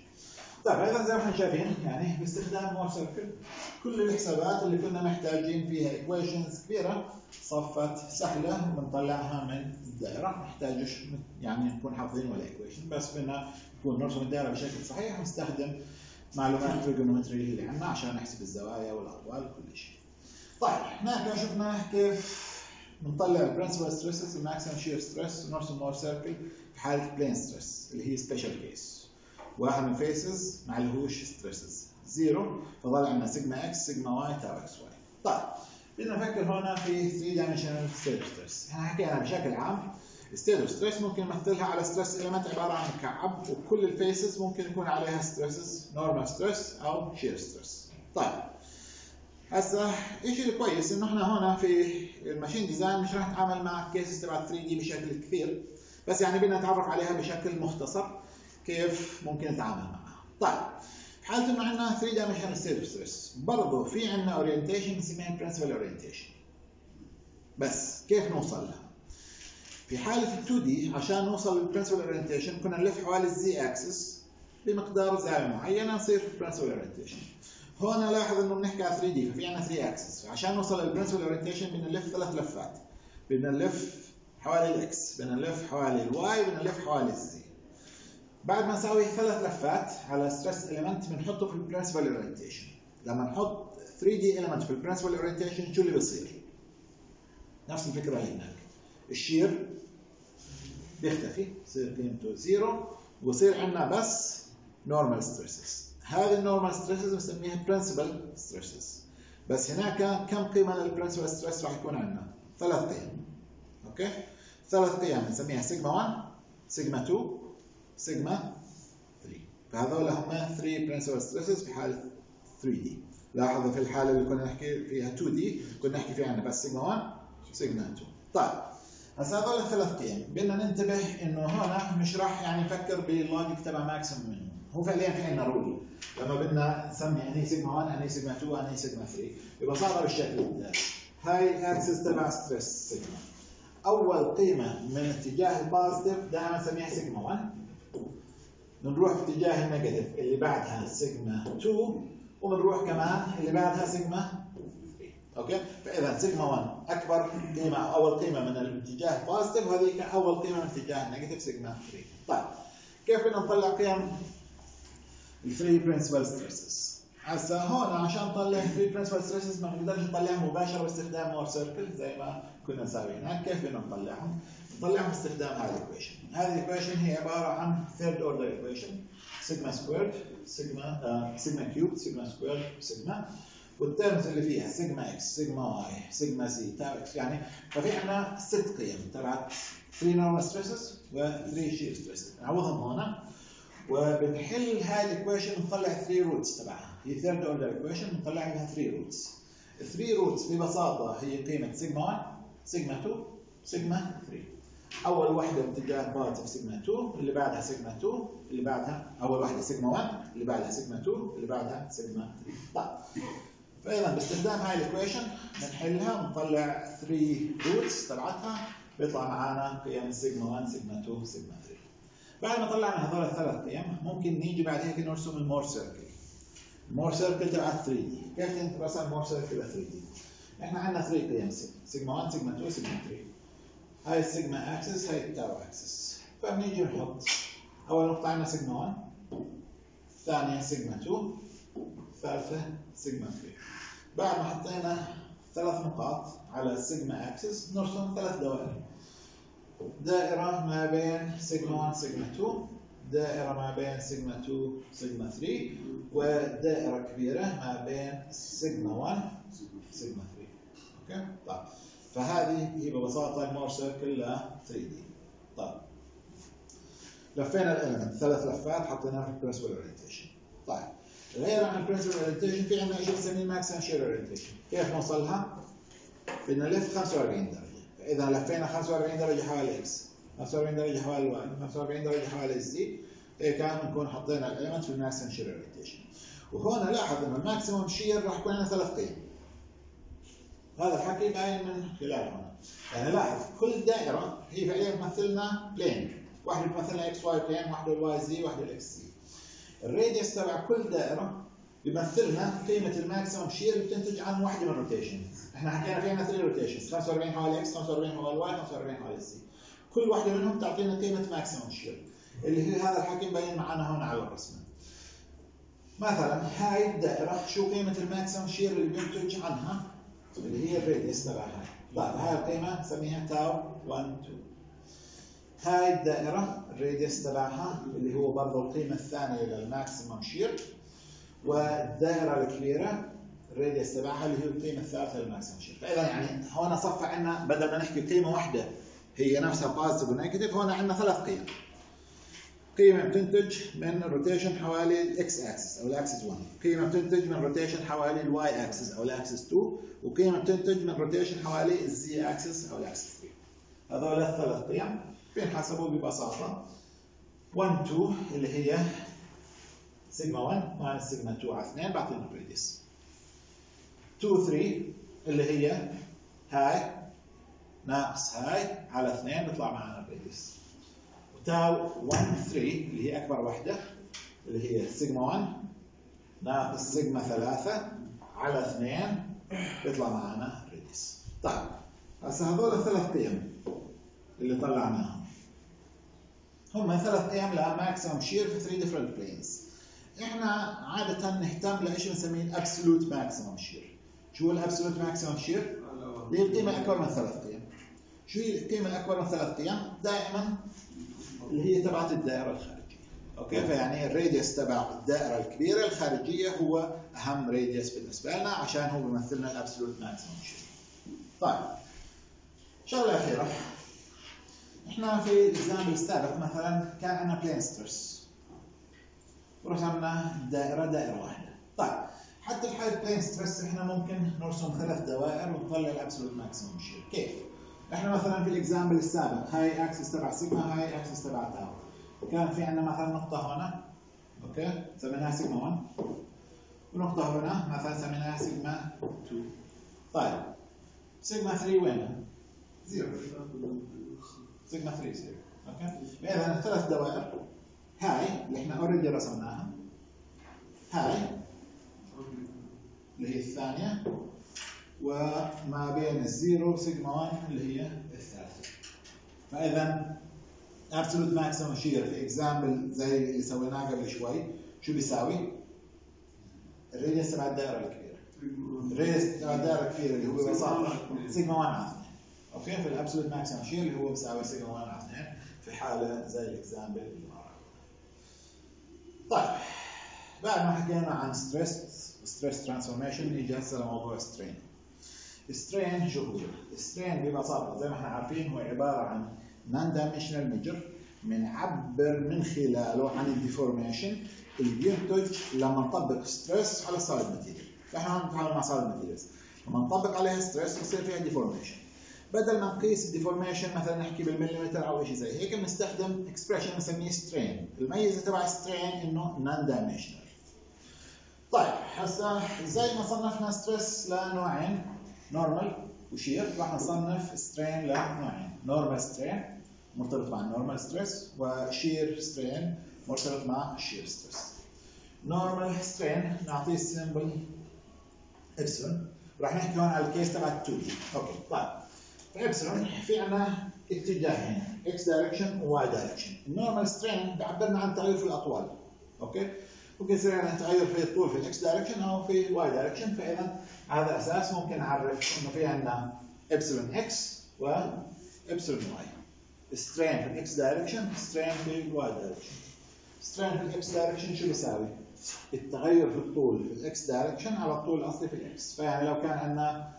طيب اذا زي ما إحنا شايفين يعني باستخدام Mohr circle كل الحسابات اللي كنا محتاجين فيها equations كبيره صفت سهله وبنطلعها من الدائره نحتاجش يعني نكون حافظين ولا equation بس بدنا نكون نرسم الدائره بشكل صحيح ونستخدم معلومات trigonometry اللي عندنا عشان نحسب الزوايا والاطوال وكل شيء. طيب هناك شفنا كيف بنطلع ال principal stresses ال maximum shear stress ونرسم Mohr circle في حالة plane stress اللي هي special case. واحد من faces ما عليهوش stresses zero فضل عندنا sigma x sigma y tau x y. طيب بدنا نفكر هنا في 3 dimensional state stress. إحنا حكينا بشكل عام state stress ممكن نمثلها على stress element عبارة عن مكعب وكل ال faces ممكن يكون عليها stresses normal stress أو shear stress. طيب هسا الشيء الكويس انه إحنا هنا في ال machine design مش راح نتعامل مع cases تبع 3 D بشكل كثير بس يعني بدنا نتعرف عليها بشكل مختصر كيف ممكن نتعامل معها. طيب في حاله انه عندنا 3 dimensional stress برضه في عندنا orientation بنسميها principal orientation. بس كيف نوصل لها؟ في حالة ال 2 D عشان نوصل لل principal orientation كنا نلف حوالي الزي اكسس بمقدار زاوية معينة نصير في ال principal orientation. هون لاحظ إنه بنحكي على 3 D ففي عندنا 3 axes عشان نوصل لل principal orientation بدنا نلف ثلاث لفات. بدنا نلف حوالي ال x، بدنا نلف حوالي ال y، بدنا نلف حوالي ال z. بعد ما نسوي ثلاث لفات على stress element بنحطه في ال principal orientation. لما نحط 3 D element في ال principal orientation شو اللي بيصير؟ نفس الفكرة اللي هناك. ال shear بيختفي يصير قيمته zero ويصير عندنا بس normal stresses هذه ال normal stresses بنسميها principal stresses بس هناك كم قيمة لل principal stress راح يكون عندنا؟ ثلاث قيم. okay؟ ثلاث قيم بنسميها سيجما 1 سيجما 2 سيجما 3 فهذول هم 3 principal stresses في حاله 3 D لاحظوا في الحالة اللي كنا نحكي فيها 2 D كنا نحكي فيها عندنا بس سيجما 1 سيجما 2 طيب هسا هذول الثلاث قيم. بدنا ننتبه إنه هنا مش راح يعني نفكر بال logic تبع maximum منهم هو فعليا عندنا rule لما بدنا نسمي اني سيجما 1 اني سيجما 2 اني سيجما 3 ببساطه بالشكل التالي هاي ال axis تبع stress sigma أول قيمة من اتجاه ال positive دائما نسميها سيجما 1 بنروح في اتجاه ال negative اللي بعدها سيجما 2 وبنروح كمان اللي بعدها سيجما 3 okay؟ فإذا سيجما 1 أكبر قيمة أول قيمة من الاتجاه positive وهذه أول قيمة من اتجاه negative sigma 3 طيب كيف بدنا نطلع قيم ال three principal stresses هسا هون عشان نطلع ال three principal stresses ما بنقدرش نطلعهم مباشرة باستخدام Mohr circle زي ما كنا هناك كيف بدنا نطلعهم؟ نطلعهم باستخدام هذه ال equation هذه ال equation هي عبارة عن third order equation sigma squared sigma sigma cube sigma squared sigma وال terms اللي فيها sigma x sigma y sigma z tau x يعني ففي عندنا ست قيم. تبعت 3 normal stresses و 3 shear stresses نعوضهم هنا. وبنحل هاي ال equation نطلع 3 roots تبعها. هي third order equation بنطلع لها 3 roots ال 3 roots ببساطة هي قيمة سيجما 1 سيجما 2 سيجما 3 أول واحدة باتجاه positive sigma 2 اللي بعدها سيجما 2 اللي بعدها أول واحدة سيجما 1 اللي بعدها سيجما 2 اللي بعدها سيجما 3 طيب. فإذا باستخدام هاي ال equation بنحلها ونطلع 3 roots تبعتها. بيطلع معنا قيم سيجما 1 سيجما 2 سيجما 3 بعد ما طلعنا هذول الثلاث قيم ممكن نيجي بعد هيك نرسم ال Mohr circle ال Mohr circle تبع 3 D كيف تنرسم ال Mohr circle 3 D إحنا عندنا 3 قيم سيجما 1 سيجما 2 سيجما 3 هاي ال sigma axis هاي ال tau axis فبنيجي نحط. أول نقطة عندنا سيجما 1 الثانية سيجما 2 الثالثه سيجما 3 بعد ما حطينا ثلاث نقاط على ال sigma axis نرسم ثلاث دوائر دائرة ما بين سيجما 1 سيجما 2 دائرة ما بين سيجما 2 سيجما 3 ودائرة كبيرة ما بين سيجما 1 سيجما 3 okay؟ طيب. فهذه هي ببساطة ال Mohr circle ل 3 D. طيب. لفينا ال element ثلاث لفات حطيناها في ال principal orientation طيب. غير عن ال principal orientation في عندنا شيء بنسميه maximum shear orientation كيف نوصلها؟ بدنا نلف 45 درجة. فإذا لفينا 45 درجة حوالي x 45 درجة حوالي y 45 درجة حوالي z هيك بنكون حطينا ال element في ال maximum shear orientation وهون لاحظ إنه ال maximum shear راح يكون عندنا ثلاث قيم. هذا الحكي باين من خلال هنا يعني لاحظ كل دائرة هي فعليا بتمثل لنا plane واحدة بتمثل لنا x y plane واحدة ال y z واحدة ال x z ال radius تبع كل دائرة بيمثل لنا قيمة ال maximum shear بتنتج عن واحدة من ال rotation إحنا حكينا فيها 3 rotations 45 حوالي x 45 حوالي y 45 حوالي z كل واحدة منهم تعطينا قيمة maximum shear اللي هي هذا الحكي مبين معنا هون على الرسمة. مثلا هاي الدائرة شو قيمة ال maximum shear اللي بينتج عنها؟ اللي هي ال radius تبعها. طيب هاي القيمة نسميها tau 1 2 هاي الدائرة ال radius تبعها اللي هو برضه القيمة الثانية لل maximum shear والدائرة الكبيرة ال radius تبعها اللي هي القيمة الثالثة لل maximum فإذا يعني هون صفى عندنا بدل ما نحكي قيمة واحدة هي نفسها positive و negative هون عندنا ثلاث قيم. قيمة بتنتج من rotation حوالي الاكس اكسس أو الاكسس 1 قيمة بتنتج من rotation حوالي الواي اكسس أو الاكسس 2 وقيمة بتنتج من rotation حوالي الزي اكسس أو الاكسس 3 هذول الثلاث قيم بينحسبوا ببساطة. 1 2 اللي هي سيجما 1 minus sigma 2 على 2 بعطينا ال radius 2 3 اللي هي هاي ناقص هاي على 2 بيطلع معنا ال radius تاو 1 3 اللي هي أكبر وحدة اللي هي سيجما 1 ناقص سيجما 3 على 2 بيطلع معنا ال radius طيب هسه هذول الثلاث قيم اللي طلعناهم. هم ثلاث قيم لماكسيمم شير في 3 different planes. إحنا عادة نهتم لإيش بنسميه الابسولوت ماكسيمم شير شو هو الابسولوت ماكسيمم شير؟ اللي هي القيمة الأكبر من ثلاث قيم. شو هي القيمة الأكبر من ثلاث قيم؟ دائما اللي هي تبعت الدائرة الخارجية. okay؟ فيعني الراديوس تبع الدائرة الكبيرة الخارجية هو أهم راديوس بالنسبة لنا عشان هو بيمثل لنا الابسولوت ماكسيمم شير طيب. شغلة أخيرة. إحنا في ال example السابق مثلا كان عندنا plane stress ورسمنا دائرة دائرة واحدة. طيب حتى في حالة plane stress إحنا ممكن نرسم ثلاث دوائر ونطلع ال absolute maximum shear كيف؟ إحنا مثلا في ال example السابق هاي اكسس تبع سيجما هاي axis تبع tau كان في عندنا مثلا نقطة هنا okay؟ سميناها سيجما 1 ونقطة هنا مثلا سميناها سيجما 2 طيب سيجما 3 وين؟ zero sigma 3 zero okay؟ اذا الثلاث دوائر. هاي اللي إحنا already رسمناها. هاي. اللي هي الثانية. وما بين ال zero sigma 1 اللي هي الثالثة. فإذا absolute maximum shear في example زي اللي سويناه قبل شوي. شو بيساوي؟ ال radius تبع الدائرة الكبيرة. ال radius تبع الدائرة الكبيرة اللي هو ببساطة سيجما 1 على 2 okay؟ في ال absolute maximum shear اللي هو بيساوي سيجما 1 على 2 في حالة زي ال example اللي طيب. بعد ما حكينا عن stress stress transformation نيجي هسه لموضوع strain strain شو هو؟ strain ببساطة زي ما إحنا عارفين هو عبارة عن non-dimensional measure بنعبر من خلاله عن ال deformation اللي بينتج لما نطبق stress على ال solid material فاحنا عم نتعامل مع solid materials لما نطبق عليها stress بصير فيها deformation بدل ما نقيس ال deformation مثلا نحكي بالمليمتر أو شيء زي هيك بنستخدم expression بنسميه strain الميزة تبع strain إنه non-dimensional طيب هسا زي ما صنفنا stress لنوعين normal و shear راح نصنف strain لنوعين. normal strain مرتبط مع ال normal stress و shear strain مرتبط مع ال shear stress normal strain نعطيه ال symbol epsilon راح نحكي هون على ال case تبع 2 okay طيب. ابسلون في عندنا اتجاهين x direction و y direction ال normal strain بيعبرنا عن تغير في الأطوال. okay؟ ممكن يصير عندنا تغير في الطول في ال x direction أو في ال y direction فإذا على أساس ممكن نعرف إنه في عندنا epsilon x و epsilon y strain في ال x direction strain في ال y direction strain في ال x direction شو بيساوي؟ التغير في الطول في ال x direction على الطول الأصلي في ال x فيعني لو كان عندنا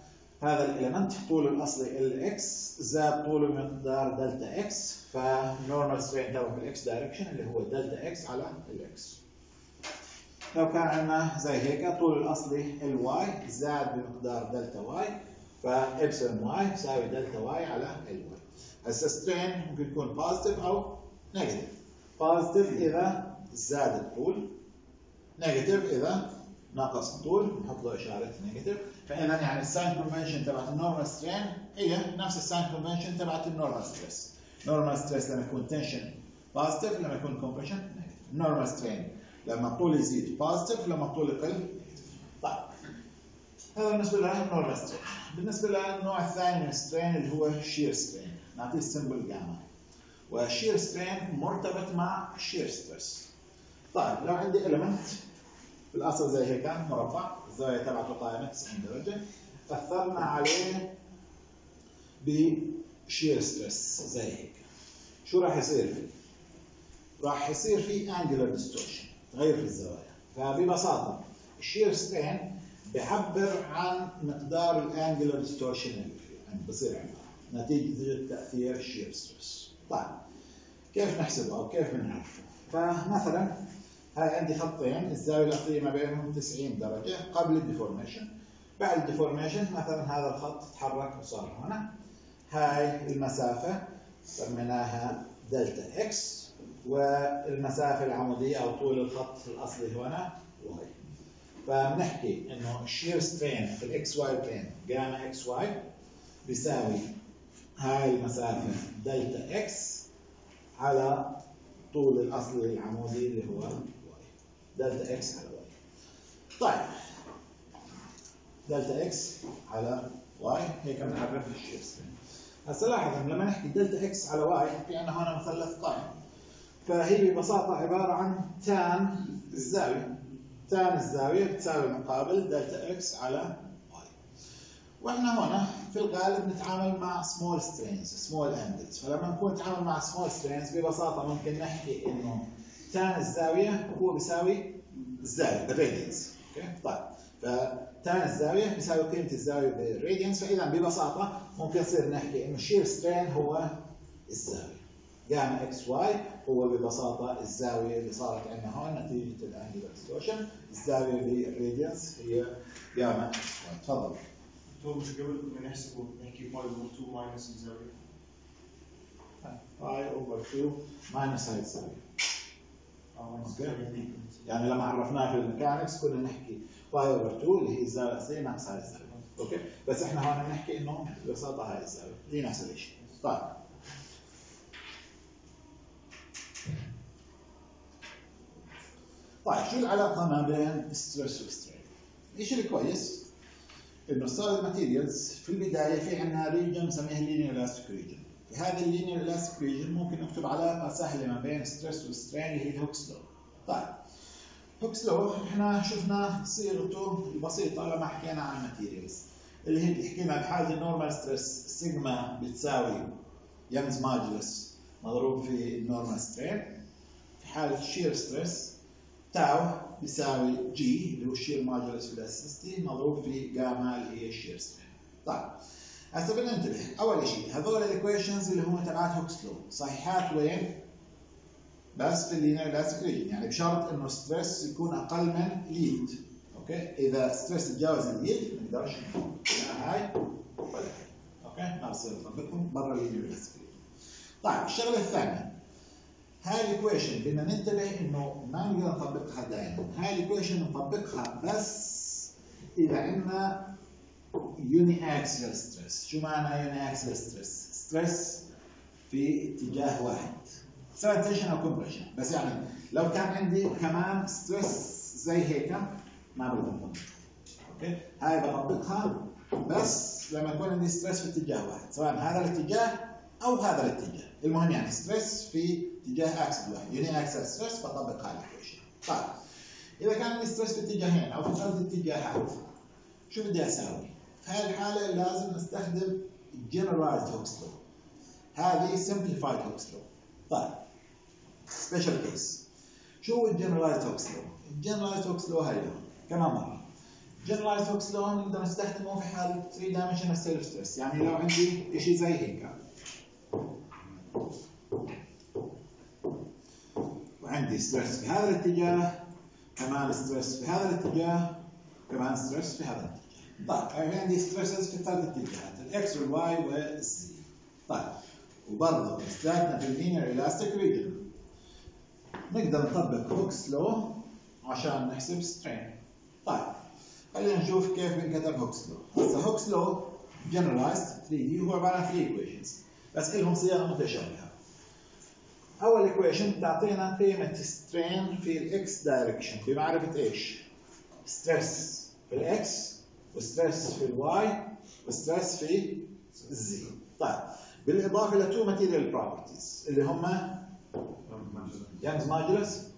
هذا ال element طوله الاصلي ال x زاد طوله بمقدار delta x ف normal تبعه في ال x direction اللي هو delta x على ال x لو كان عندنا زي هيك طول الاصلي ال y زاد بمقدار delta y ف epsilon y يساوي delta y على ال y هسه strain ممكن يكون positive أو negative positive إذا زاد الطول negative إذا ناقص الطول نحط له إشارة negative فاذا يعني ال sign convention تبعت ال normal strain هي نفس ال sign convention تبعت ال normal stress. normal stress لما يكون tension positive لما يكون compression normal strain لما الطول يزيد positive لما الطول يقل طيب. هذا بالنسبة لل normal strain بالنسبة للنوع الثاني من ال strain اللي هو shear strain نعطيه ال symbol gamma وال shear strain مرتبط مع ال shear stress طيب لو عندي element في الاصل زي هيك مربع. الزاويه تبعته قائمه 90 درجه اثرنا عليه ب shear stress زي هيك شو راح يصير فيه؟ راح يصير فيه angular distortion تغير في الزوايا فببساطة ال shear strain بيعبر عن مقدار ال angular distortion اللي يعني بصير عندنا نتيجة تأثير ال shear stress طيب كيف نحسبه أو كيف بنعرفه؟ فمثلا هاي عندي خطين الزاوية الاصليه ما بينهم 90 درجة قبل ال deformation بعد ال deformation مثلا هذا الخط تحرك وصار هنا. هاي المسافة سميناها دلتا x والمسافة العمودية أو طول الخط الأصلي هنا y. فبنحكي إنه ال shear strain في ال xy plane جاما xy بيساوي هاي المسافة دلتا x على طول الأصلي العمودي اللي هو دلتا إكس على واي. طيب. دلتا إكس على واي. هيك بنعرف ال shear strain هسه لاحظ لما نحكي دلتا x على y في عندنا هنا مثلث قائم فهي ببساطة عبارة عن tan الزاوية. tan الزاوية بتساوي مقابل دلتا x على y. وإحنا هنا في الغالب نتعامل مع small strains small angles فلما نكون نتعامل مع small strains ببساطة ممكن نحكي إنه tan الزاوية هو بيساوي الزاويه ال radians okay طيب. ف tan الزاوية بيساوي قيمة الزاوية بال radians فإذا ببساطة ممكن نصير نحكي إنه ال shear strain هو الزاوية. جاما xy هو ببساطة الزاوية اللي صارت عندنا هون نتيجة ال angular distortion الزاوية بال radians هي جاما xy تفضل. دكتور مش قبل كنا نحسبه نحكي pi over 2 minus الزاوية. pi over 2 minus هاي. الزاوية دي. يعني لما عرفناه في ال mechanics كنا نحكي pi over 2 اللي هي الزاوية الاصليه ناقص هاي الزاويه Okay؟ بس إحنا هون بنحكي إنه ببساطة هاي الزاوية. دي نفس الشيء طيب. طيب شو العلاقة ما بين stress و strain؟ الشيء الكويس إنه ال solid materials في البداية في عندنا region بنسميها linear elastic region في هذه ال linear elastic region ممكن نكتب علاقة سهلة ما بين stress و strain اللي هي ال Hooke's law طيب. Hooke's law إحنا شفنا صيغته البسيطة لما حكينا عن ال materials اللي هي بتحكينا بحالة ال normal stress سيجما بتساوي Young's modulus مضروب في ال normal strain في حالة shear stress تاو بيساوي G اللي هو ال shear modulus of elasticity مضروب في جاما اللي هي ال shear strain طيب. هسه بدنا ننتبه اول شيء هذول ال equations اللي هم تبعت Hooke's law صحيحات وين؟ بس في ال linear elastic region يعني بشرط إنه stress يكون أقل من yield okay إذا stress تجاوز ال yield ما نقدرش لا هاي ولا هاي okay ما بصير نطبقهم. برا ال linear elastic طيب الشغلة الثانية. هاي ال equation بدنا ننتبه إنه ما نقدر نطبقها دائما. هاي ال equation نطبقها بس إذا عندنا uniaxial stress. شو معنى uniaxial stress؟ stress في اتجاه واحد. سواء tension أو compression بس يعني لو كان عندي كمان stress زي هيك ما بقدر اطبقها okay؟ هاي بطبقها. بس لما يكون عندي stress في اتجاه واحد سواء هذا الاتجاه أو هذا الاتجاه. المهم يعني stress في اتجاه axial واحد. uniaxial stress بطبق هاي ال equation طيب. إذا كان عندي stress في اتجاهين أو في ثلاث اتجاهات شو بدي أساوي؟ في هذه الحالة لازم استخدم generalized Hooke's law هذه simplified Hooke's law طيب special case شو هو ال generalized Hooke's law؟ ال generalized Hooke's law هاي كمان مره generalized Hooke's law نقدر نستخدمه في حال 3 dimensional state of stress يعني لو عندي شيء زي هيك. وعندي stress في هذا الاتجاه كمان stress في هذا الاتجاه كمان stress في هذا الاتجاه. طيب يعني عندي stresses في الثلاث اتجاهات ال x وال y وال z طيب وبرضه استخدمنا في ال linear elastic region نقدر نطبق Hooke's law عشان نحسب strain طيب خلينا نشوف كيف بنكتب Hooke's law هسه Hooke's law generalized 3D هو عباره عن 3 equations بس لهم صيغه متشابهه اول equation تعطينا قيمه strain في ال x direction بمعرفه إيش؟ ستريس في الاكس وستريس في الواي وستريس في الزي طيب بالإضافة ل two material properties اللي هم Young's modulus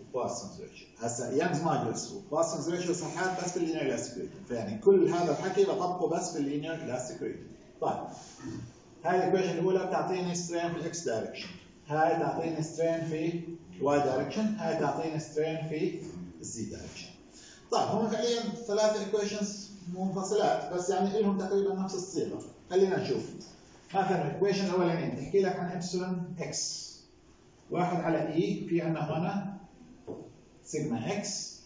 و Poisson's ratio هسا Young's modulus و Poisson's ratio صحات بس في ال linear elastic region فيعني كل هذا الحكي بطبقه بس في ال linear elastic region طيب هاي ال equation الأولى بتعطيني strain في ال x direction هاي تعطيني strain في ال y direction هاي تعطيني strain في ال z direction طيب هم فعليا ثلاث equations منفصلات بس يعني لهم تقريبا نفس الصيغة. خلينا نشوف. مثلا ال equation الاولانيه بتحكي لك عن إبسلون x واحد على E في عندنا هنا سيجما x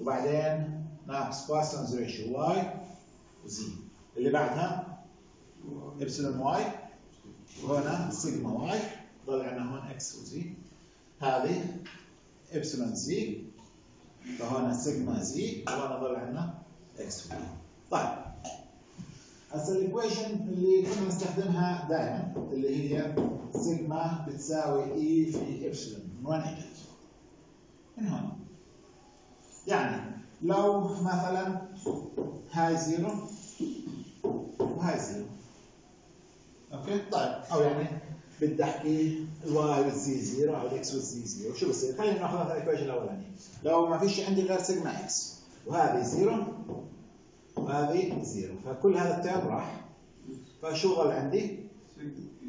وبعدين ناقص Poisson's ratio y و z اللي بعدها إبسلون y وهنا سيجما y ضل عندنا هون x و z هذه إبسلون z فهنا سيجما z وهنا ضل عندنا x و y طيب. هسه ال equation اللي كنا نستخدمها دائما اللي هي سيجما بتساوي E في إبسلون. من وين إجت؟ من هون. يعني لو مثلا هاي zero وهاي zero. okay؟ طيب. أو يعني بدي احكي الواي والزي زيرو أو الاكس والزي زيرو شو بصير؟ خلينا ناخذ مثلا ال equation الاولانيه لو ما فيش عندي غير sigma x وهذه zero وهذه zero فكل هذا ال term راح. فشو ظل عندي؟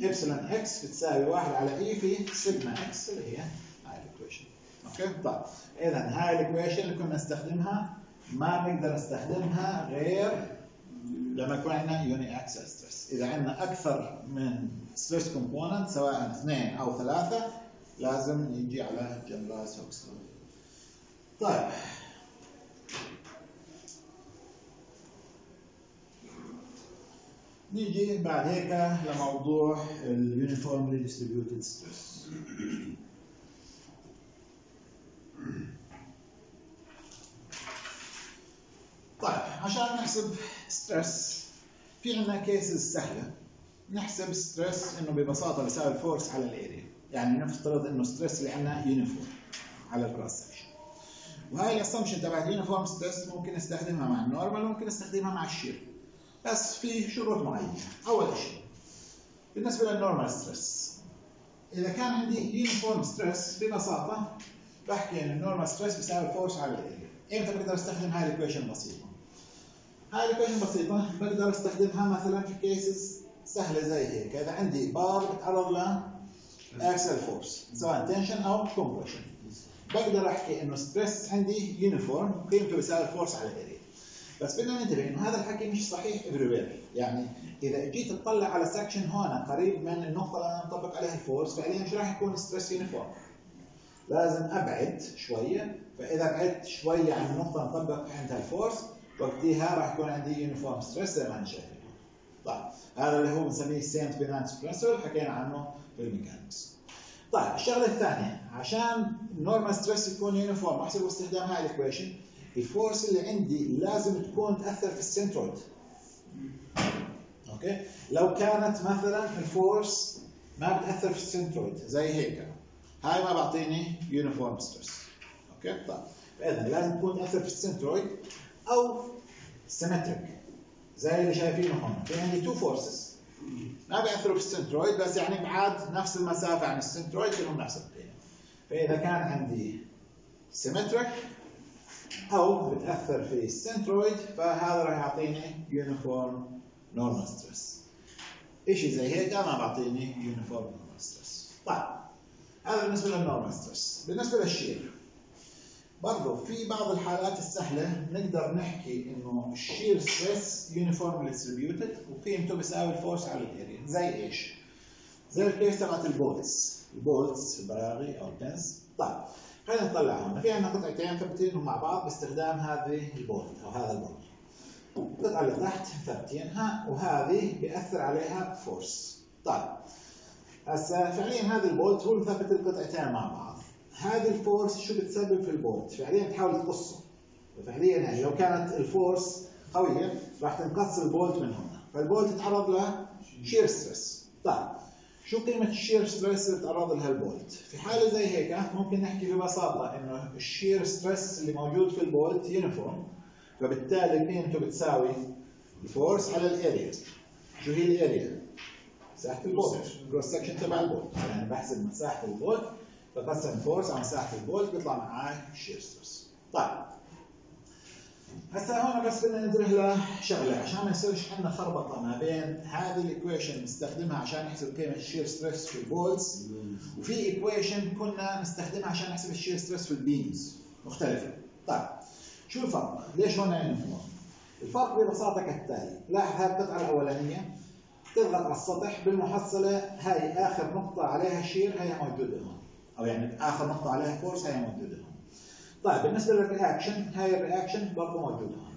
epsilon x بتساوي 1 على E في sigma x اللي هي هاي ال equation okay؟ طيب. اذا هاي ال equation اللي كنا نستخدمها ما نقدر نستخدمها غير لما يكون عندنا uniaxial stress إذا عندنا أكثر من stress component سواء اثنين أو ثلاثة لازم نيجي على generalized Hooke's طيب. نيجي بعد هيك لموضوع ال uniformly distributed stress. طيب عشان نحسب stress في عندنا cases سهلة. نحسب stress إنه ببساطة بيساوي ال force على ال area يعني نفترض إنه stress اللي عندنا uniform على ال cross section وهاي ال assumption تبعت ال uniform stress ممكن نستخدمها مع ال normal وممكن نستخدمها مع ال shear بس في شروط معينة. أول شيء بالنسبة لل normal stress إذا كان عندي uniform stress ببساطة بحكي إن ال normal stress بيساوي force على ال area إمتى بقدر أستخدم هاي ال equation البسيطه هاي ال equation بسيطة. بقدر أستخدمها مثلا في cases سهلة زي هيك. إذا عندي بار بتعرض ل axial force سواء tension أو compression بقدر أحكي إنه stress عندي uniform قيمته بيساوي force على ال area بس بدنا ننتبه إنه هذا الحكي مش صحيح everywhere. يعني إذا اجيت تطلع على section هون قريب من النقطة اللي أنا مطبق عليها ال force فعليا مش راح يكون stress uniform لازم أبعد شوية. فإذا بعدت شوية عن النقطة اللي مطبق عندها ال force وقتها راح يكون عندي uniform stress زي ما أنا شايفين طيب هذا اللي هو بنسميه Saint-Venant's principle حكينا عنه في ال mechanics طيب الشغلة الثانية عشان ال normal stress يكون uniform احسب استخدام هاي ال equation ال force اللي عندي لازم تكون تأثر في ال centroid okay؟ لو كانت مثلا ال force ما بتأثر في ال centroid زي هيك. هاي ما بعطيني uniform stress okay؟ طيب فاذا لازم تكون تأثر في ال centroid أو symmetric زي اللي شايفينه هون في عندي two forces ما بيأثروا في ال centroid بس يعني بعاد نفس المسافة عن ال centroid لهم نفس القيمه فإذا كان عندي symmetric أو بتأثر في ال centroid فهذا راح يعطيني uniform normal stress شيء زي هيك؟ ما بعطيني uniform normal stress طيب هذا بالنسبة لل normal stress بالنسبة لل shear برضه في بعض الحالات السهلة نقدر نحكي إنه ال shear stress uniform distributed وقيمته بيساوي ال force على ال area زي إيش؟ زي ال case تبعت ال bolts. ال bolts البراغي أو ال pins طيب خلينا نطلع هون. في عندنا قطعتين ثابتينهم مع بعض باستخدام هذه ال bolt أو هذا ال bolt. القطعه اللي تحت ثابتينها وهذه بيأثر عليها force طيب هسه فعليا هذا ال bolt هو اللي ثبت القطعتين مع بعض. هذه ال force شو بتسبب في ال bolt فعليا بتحاول تقصه. فعليا يعني لو كانت ال force قوية راح تنقص ال bolt من هنا. فال bolt يتعرض ل shear stress طيب شو قيمة ال shear stress اللي تعرض لها ال bolt؟ في حالة زي هيك ممكن نحكي ببساطة إنه ال shear stress اللي موجود في ال bolt uniform فبالتالي قيمته بتساوي؟ ال force على ال area. شو هي ال area؟ مساحة ال bolt cross section تبع ال bolt يعني بحسب مساحة ال bolt بقسم force على مساحة ال bolt بيطلع معي ال shear stress طيب. هسا هون بس بدنا ننتبه لشغله عشان ما يصيرش عندنا خربطة ما بين هذه ال equation نستخدمها عشان نحسب قيمه ال shear stress في ال bolts وفي equation كنا نستخدمها عشان نحسب ال shear stress في ال beams مختلفة. طيب. شو الفرق؟ ليش هون uniform؟ الفرق ببساطة كالتالي. لاحظ هذه القطعة الأولانية. تضغط على السطح بالمحصلة هاي آخر نقطة عليها shear هي موجودة هون. أو يعني آخر نقطه عليها force هي موجودة. هون طيب بالنسبة لل reaction هاي ال reaction برضه موجودة. هون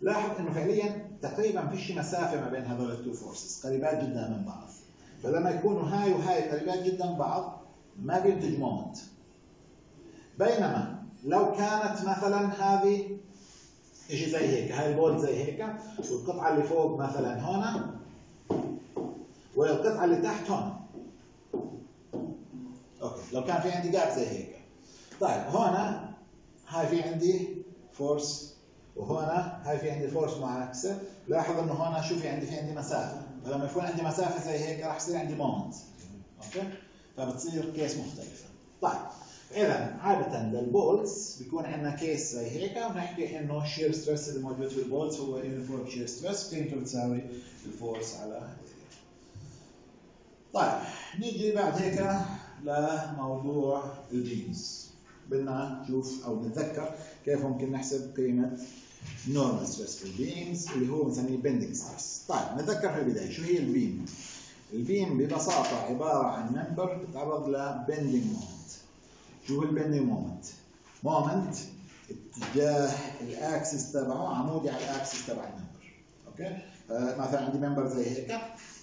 لاحظ إنه فعليا تقريبا فيش مسافة ما بين هذول ال two forces قريبات جدا من بعض. فلما يكونوا هاي وهاي قريبات جدا من بعض ما بينتج moment بينما لو كانت مثلا هذه شيء زي هيك هاي ال bolt زي هيك والقطعة اللي فوق مثلا هنا والقطعة اللي تحت هون okay. لو كان في عندي gap زي هيك. طيب هنا هاي في عندي force وهنا هاي في عندي force معاكسه لاحظ إنه هنا شو في عندي في عندي مسافة. فلما يكون عندي مسافة زي هيك راح يصير عندي moment okay؟ فبتصير case مختلفة. طيب اذا عادة لل bolts بيكون عندنا case زي هيك. ونحكي إنه ال shear stress اللي موجود في ال bolts هو uniform shear stress قيمته بتساوي ال force على طيب نيجي بعد هيك لموضوع ال beams بدنا نشوف أو نتذكر كيف ممكن نحسب قيمة normal stress في ال beams اللي هو بنسميه bending stress طيب نتذكر في البداية شو هي ال beam ال beam ببساطة عبارة عن member بتتعرض ل bending moment شو هو ال bending moment moment اتجاه ال axis تبعه عمودي على ال axis تبع ال member. Okay? مثلا عندي member زي هيك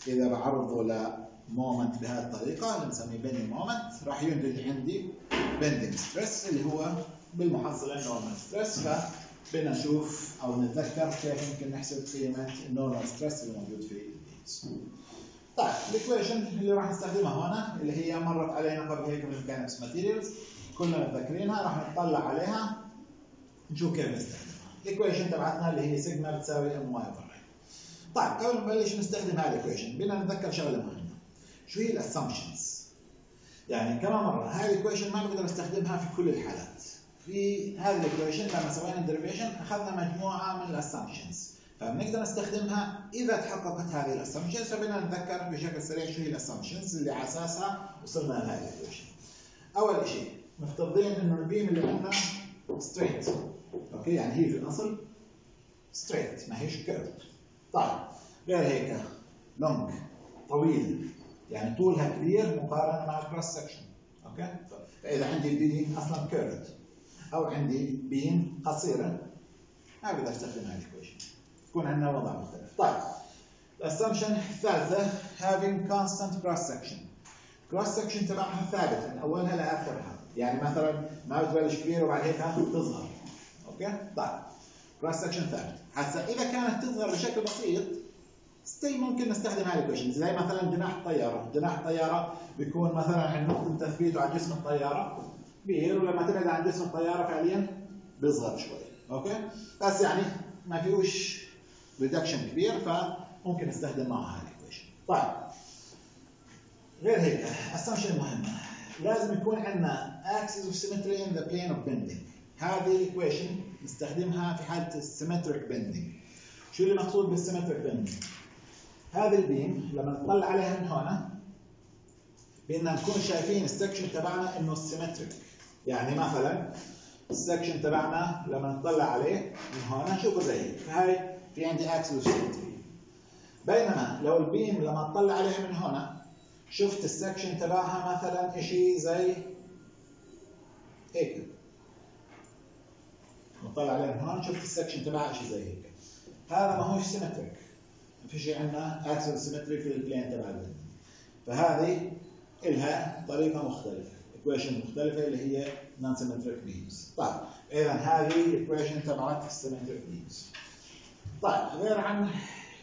إذا بعرضه ل moment بهذه الطريقة اللي بنسميه bending moment راح ينتج عندي bending stress اللي هو بالمحصله ال normal stress فبدنا نشوف أو نتذكر كيف ممكن نحسب قيمة ال normal stress اللي موجود في ال beams. طيب ال equation اللي راح نستخدمها هنا اللي هي مرت علينا قبل هيك بال mechanics of materials كلنا متذكرينها راح نطلع عليها نشوف كيف نستخدمها. ال equation تبعتنا اللي هي سيجما بتساوي M y طيب قبل ما نبلش نستخدم هاي ال equation بدنا نتذكر شغلة مهمة. هي ال assumptions يعني كمان مرة هاي ال equation ما بقدر استخدمها في كل الحالات. في هذه ال equation لما سوينا ال derivation أخذنا مجموعة من ال assumptions فبنقدر نستخدمها إذا تحققت هذه ال assumptions فبدنا نتذكر بشكل سريع شو هي ال assumptions اللي على أساسها وصلنا لهذه ال equation أول شيء مفترضين انه ال beam اللي عندنا straight okay? يعني هي في الأصل straight ما هيش curved طيب غير هيك long طويل. يعني طولها كبير مقارنة مع ال cross section okay? فإذا عندي beam أصلا curved أو عندي beam قصيره ما بقدر استخدم هذه ال equation يكون عندنا وضع مختلف. طيب. ال assumption الثالثة having constant cross section. Cross section تبعها ثابت من اولها لاخرها يعني مثلا ما بتبلش وبعد هيك تصغر. Okay? طيب. Cross section ثابت. هسا إذا كانت تصغر بشكل بسيط still ممكن نستخدم هاي ال equation زي مثلا جناح الطيارة. جناح الطيارة بيكون مثلا عند نقطة تثبيته على جسم الطيارة. كبير ولما تبعد عن جسم الطيارة فعليا بيصغر شوي okay? بس يعني ما فيهوش reduction كبير فممكن نستخدم معه هاي ال equation طيب. غير هيك assumption مهمه لازم يكون عندنا axis of symmetry in the plane of bending. هذه ال equation نستخدمها في حالة ال symmetric bending شو اللي مقصود بال symmetric bending هذه ال beam لما نطلع عليها من هنا بدنا نكون شايفين ال section تبعنا إنه symmetric يعني مثلا ال section تبعنا لما نطلع عليه من هنا نشوفه زي هيك. فهي في عندي symmetry. بينما لو ال beam لما نطلع عليها من هنا شفت ال section تبعها مثلا شيء زي هيك. نطلع عليه من هون شفت ال section تبعها شيء زي هيك. هذا ما هوش symmetric ما في شيء عندنا axis of symmetry في ال plane تبع ال bending فهذه لها طريقة مختلفة equation مختلفة اللي هي non symmetric beams طيب اذا هذه ال equation تبعت ال symmetric beams طيب غير عن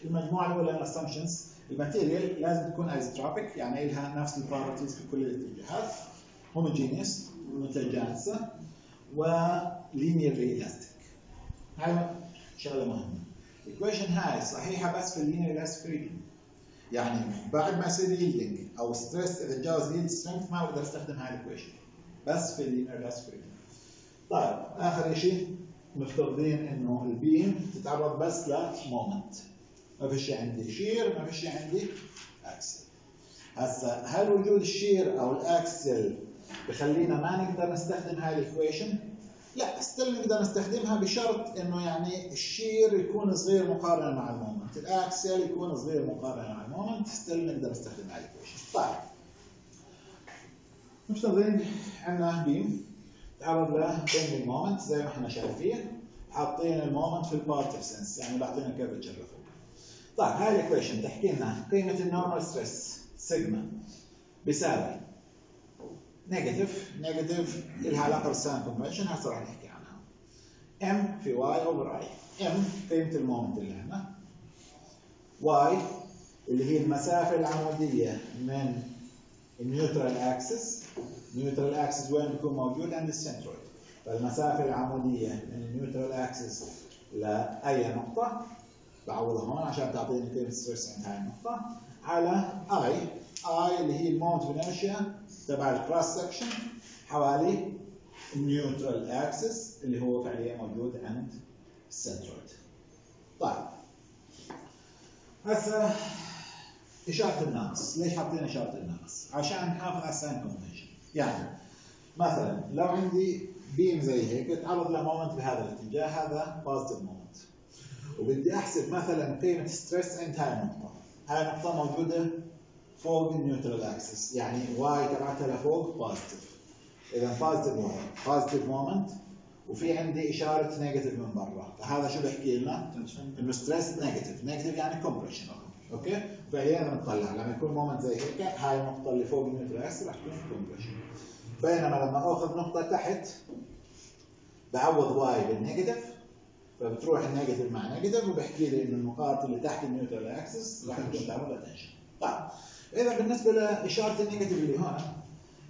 المجموعة الأولى ال assumptions ال material لازم تكون isotropic يعني لها نفس ال properties في كل الاتجاهات. Homogeneous متجانسة و linearly elastic هاي شغلة مهمة. ال equation هاي صحيحه بس في ال linear elastic region يعني بعد ما يصير yielding أو stress اذا تجاوز yield strength ما بقدر أستخدم هاي ال equation بس في ال linear elastic region طيب آخر شيء مفترضين إنه ال beam تتعرض بس ل moment ما في شيء عندي shear ما في شيء عندي axial هسا هل وجود ال shear أو ال axial بخلينا ما نقدر نستخدم هاي ال equation لا still نقدر نستخدمها بشرط إنه يعني ال shear يكون صغير مقارنة مع ال moment. ال axial يكون صغير مقارنة مع ال moment. Still نقدر نستخدم هاي ال equation. طيب. مفترضين عندنا beam. تعرض له bending moment زي ما إحنا شايفين. حاطين ال moment في ال positive sense يعني بعطينا curvature لفوق طيب هاي ال equation تحكي لنا قيمة ال normal stress sigma بيساوي negative negative لها علاقة بال sign convention هسه راح نحكي عنها. M في y over I M قيمة ال moment اللي عندنا y اللي هي المسافة العمودية من ال neutral axis ال neutral axis وين بيكون موجود؟ عند ال centroid فالمسافة العمودية من ال neutral axis لاي نقطة. بعوضها هون عشان تعطيني قيمة stress عند هاي النقطة. على I I اللي هي ال moment of inertia تبع ال cross section حوالي ال neutral axis اللي هو فعليا موجود عند ال centroid طيب. هسه إشارة الناقص. ليش حاطين إشارة الناقص؟ عشان نحافظ على ال sign convention يعني مثلا لو عندي beam زي هيك تعرض ل moment بهذا الاتجاه هذا positive moment وبدي أحسب مثلا قيمة stress عند هاي النقطه هاي النقطه موجودة؟ فوق ال neutral axis يعني y تبعتها لفوق positive إذا positive moment positive moment وفي عندي إشارة negative من برا. فهذا شو بيحكي لنا؟ إنه stress negative negative يعني compression okay? فهي نطلع لما يكون moment زي هيك هاي النقطة اللي فوق ال neutral axis راح تكون compression بينما لما أخذ نقطة تحت بعوض y بال negative فبتروح ال negative مع negative وبحكي لي إنه النقاط اللي تحت ال neutral axis راح تكون تعرض ل tension طيب إذا بالنسبة لإشارة ال negative اللي هون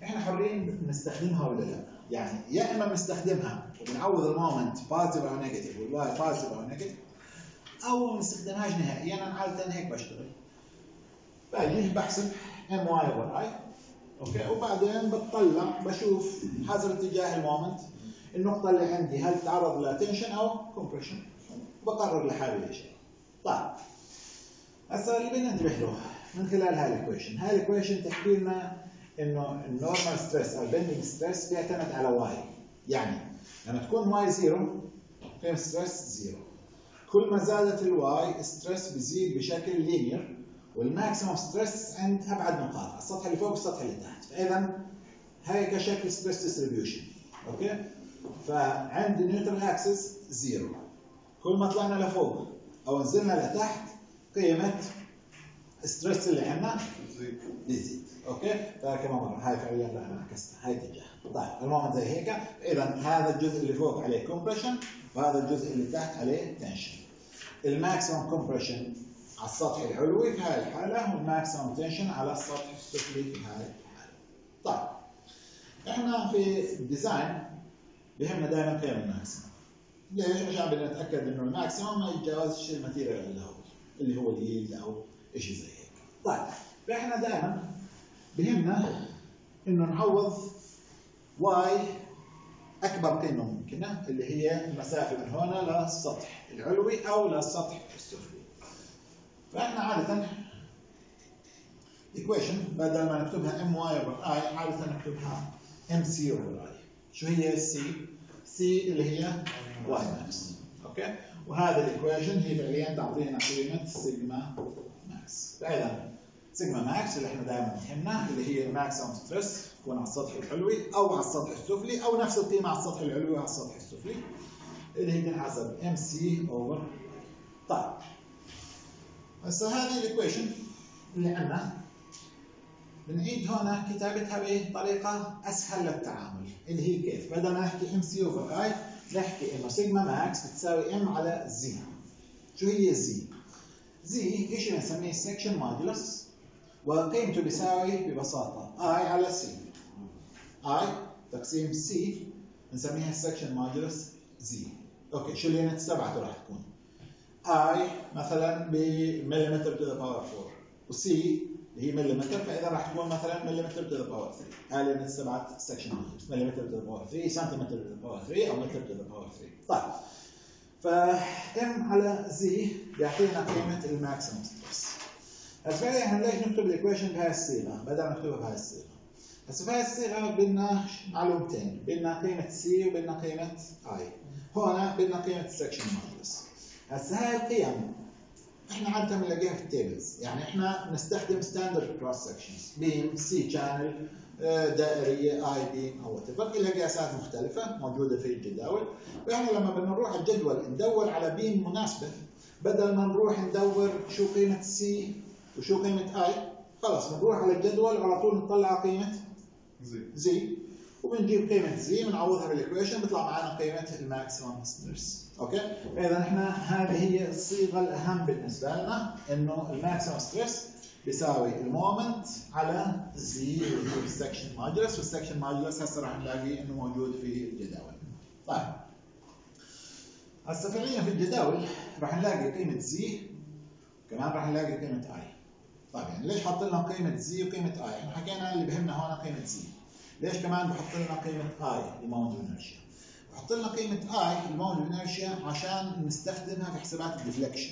إحنا حرين نستخدمها ولا لا؟ يعني يا إما بنستخدمها وبنعوض ال moment positive أو negative وال y positive أو negative أو ما بنستخدمهاش نهائيا أنا عادة هيك بشتغل. باجي بحسب M y over I okay؟ وبعدين بتطلع بشوف حسب اتجاه ال moment. النقطة اللي عندي هل تعرض ل tension أو compression بقرر لحالي ليش؟ طيب هسه اللي بننتبه له من خلال هاي ال equation هاي ال equation تحكي لنا إنه ال normal stress أو ال bending stress بيعتمد على y يعني لما تكون y zero قيمة stress zero كل ما زادت ال y ال stress بيزيد بشكل linear وال maximum stress عند أبعد نقاط السطح اللي فوق والسطح اللي تحت. فإذا هاي كشكل stress distribution okay؟ فعند neutral axis zero. كل ما طلعنا لفوق أو نزلنا لتحت قيمة stress اللي عندنا زي بيزيد okay؟ فكمان مره هاي فعليا لا أنا عكستها هاي اتجاه. طيب المهم زي هيك. اذا هذا الجزء اللي فوق عليه compression وهذا الجزء اللي تحت عليه tension ال maximum compression على السطح العلوي في هاي الحالة وال maximum tension على السطح السفلي في هاي الحالة. طيب إحنا في ال design بهمنا دائما قيم ال maximum ليش؟ عشان بدنا نتاكد إنه ال maximum ما يتجاوزش ال material اللي هو اللي هو ال yield أو شيء زي هيك طيب فإحنا دائما بهمنا إنه نعوض y أكبر قيمة ممكنة اللي هي المسافة من هنا للسطح العلوي أو للسطح السفلي فإحنا عادة equation بدل ما نكتبها M y over I عادة نكتبها M c over I شو هي السي؟ سي اللي هي y max okay وهذا ال equation هي فعليا تعطينا قيمة sigma max فاذا sigma max اللي إحنا دائما يهمنا اللي هي ال maximum stress تكون على السطح العلوي أو على السطح السفلي أو نفس القيمة على السطح العلوي وعلى السطح السفلي. اللي هي تنحسب M c over طيب هسه هذه ال equation اللي عندنا. بنعيد هنا كتابتها بطريقه أسهل للتعامل. اللي هي كيف؟ بدل ما نحكي M c over I نحكي إنه sigma max بتساوي M على Z شو هي ال Z؟ Z شيء بنسميه section modulus وقيمته بيساوي؟ ببساطة I على C. I تقسيم C بنسميها section modulus Z. okay شو ال units تبعته راح تكون؟ I مثلا ب millimeter to the power 4 و C اللي هي مليمتر فإذا راح تكون مثلا millimeter to the power 3 هاي ال units تبعت section modulus millimeter to the power 3 centimeter to the power 3 أو meter to the power 3 طيب. ف M على Z بيعطينا قيمة ال maximum stress هسه إحنا ليش نكتب ال equation بهاي الصيغة بدل ما نكتبها بهاي الصيغة. هسه بهاي الصيغة بدنا معلومتين. بدنا قيمة سي وبدنا قيمة I هون بدنا قيمة ال section modulus هسه هاي القيم. إحنا عاده بنلاقيها في ال tables يعني إحنا بنستخدم standard cross sections beam C channel دائرية I beam أو what لها قياسات مختلفة موجودة في الجداول. وإحنا لما بدنا نروح على الجدول ندور على beam مناسبة. بدل ما نروح ندور شو قيمة سي وشو قيمة I خلاص بنروح على الجدول وعلى طول نطلع قيمة Z Z وبنجيب قيمة Z بنعوضها بال equation بيطلع معنا قيمة ال maximum stress okay؟ فاذا إحنا هذه هي الصيغة الأهم بالنسبة لنا إنه ال maximum stress بيساوي ال moment على Z اللي هي ال section modulus وال section modulus هسه راح نلاقي إنه موجود في الجداول. طيب. هسه فعليا في الجداول راح نلاقي قيمة Z كمان راح نلاقي قيمة I طيب يعني ليش حط لنا قيمة Z وقيمة I؟ إحنا حكينا اللي بهمنا هون قيمة Z. ليش كمان بحط لنا قيمة I ال moment of inertia؟ بحط لنا قيمة I ال moment of inertia عشان نستخدمها في حسابات ال deflection.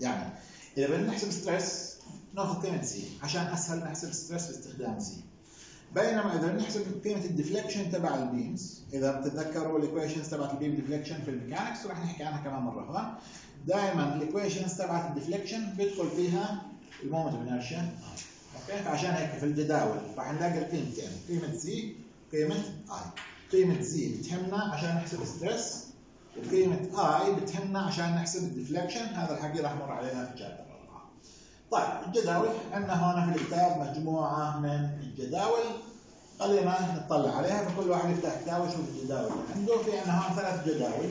يعني إذا بدنا نحسب stress نأخذ قيمة Z عشان أسهل نحسب stress باستخدام Z. بينما إذا نحسب قيمة ال deflection تبع ال beams، إذا بتتذكروا ال equations تبعت ال beam deflection في ال mechanics وراح نحكي عنها كمان مرة هون. دائما ال equations تبعت ال deflection بيدخل فيها ال moment of inertia okay؟ فعشان هيك في الجداول. راح نلاقي القيمتين. قيمة Z وقيمه I قيمة Z بتهمنا عشان نحسب stress وقيمة I بتهمنا عشان نحسب ال deflection هذا الحكي راح مر علينا في الرابعه طيب الجداول. عندنا هون في الكتاب مجموعة من الجداول. خلينا نطلع عليها. فكل واحد يفتح كتابه يشوف الجداول اللي عنده. في عندنا هون ثلاث جداول.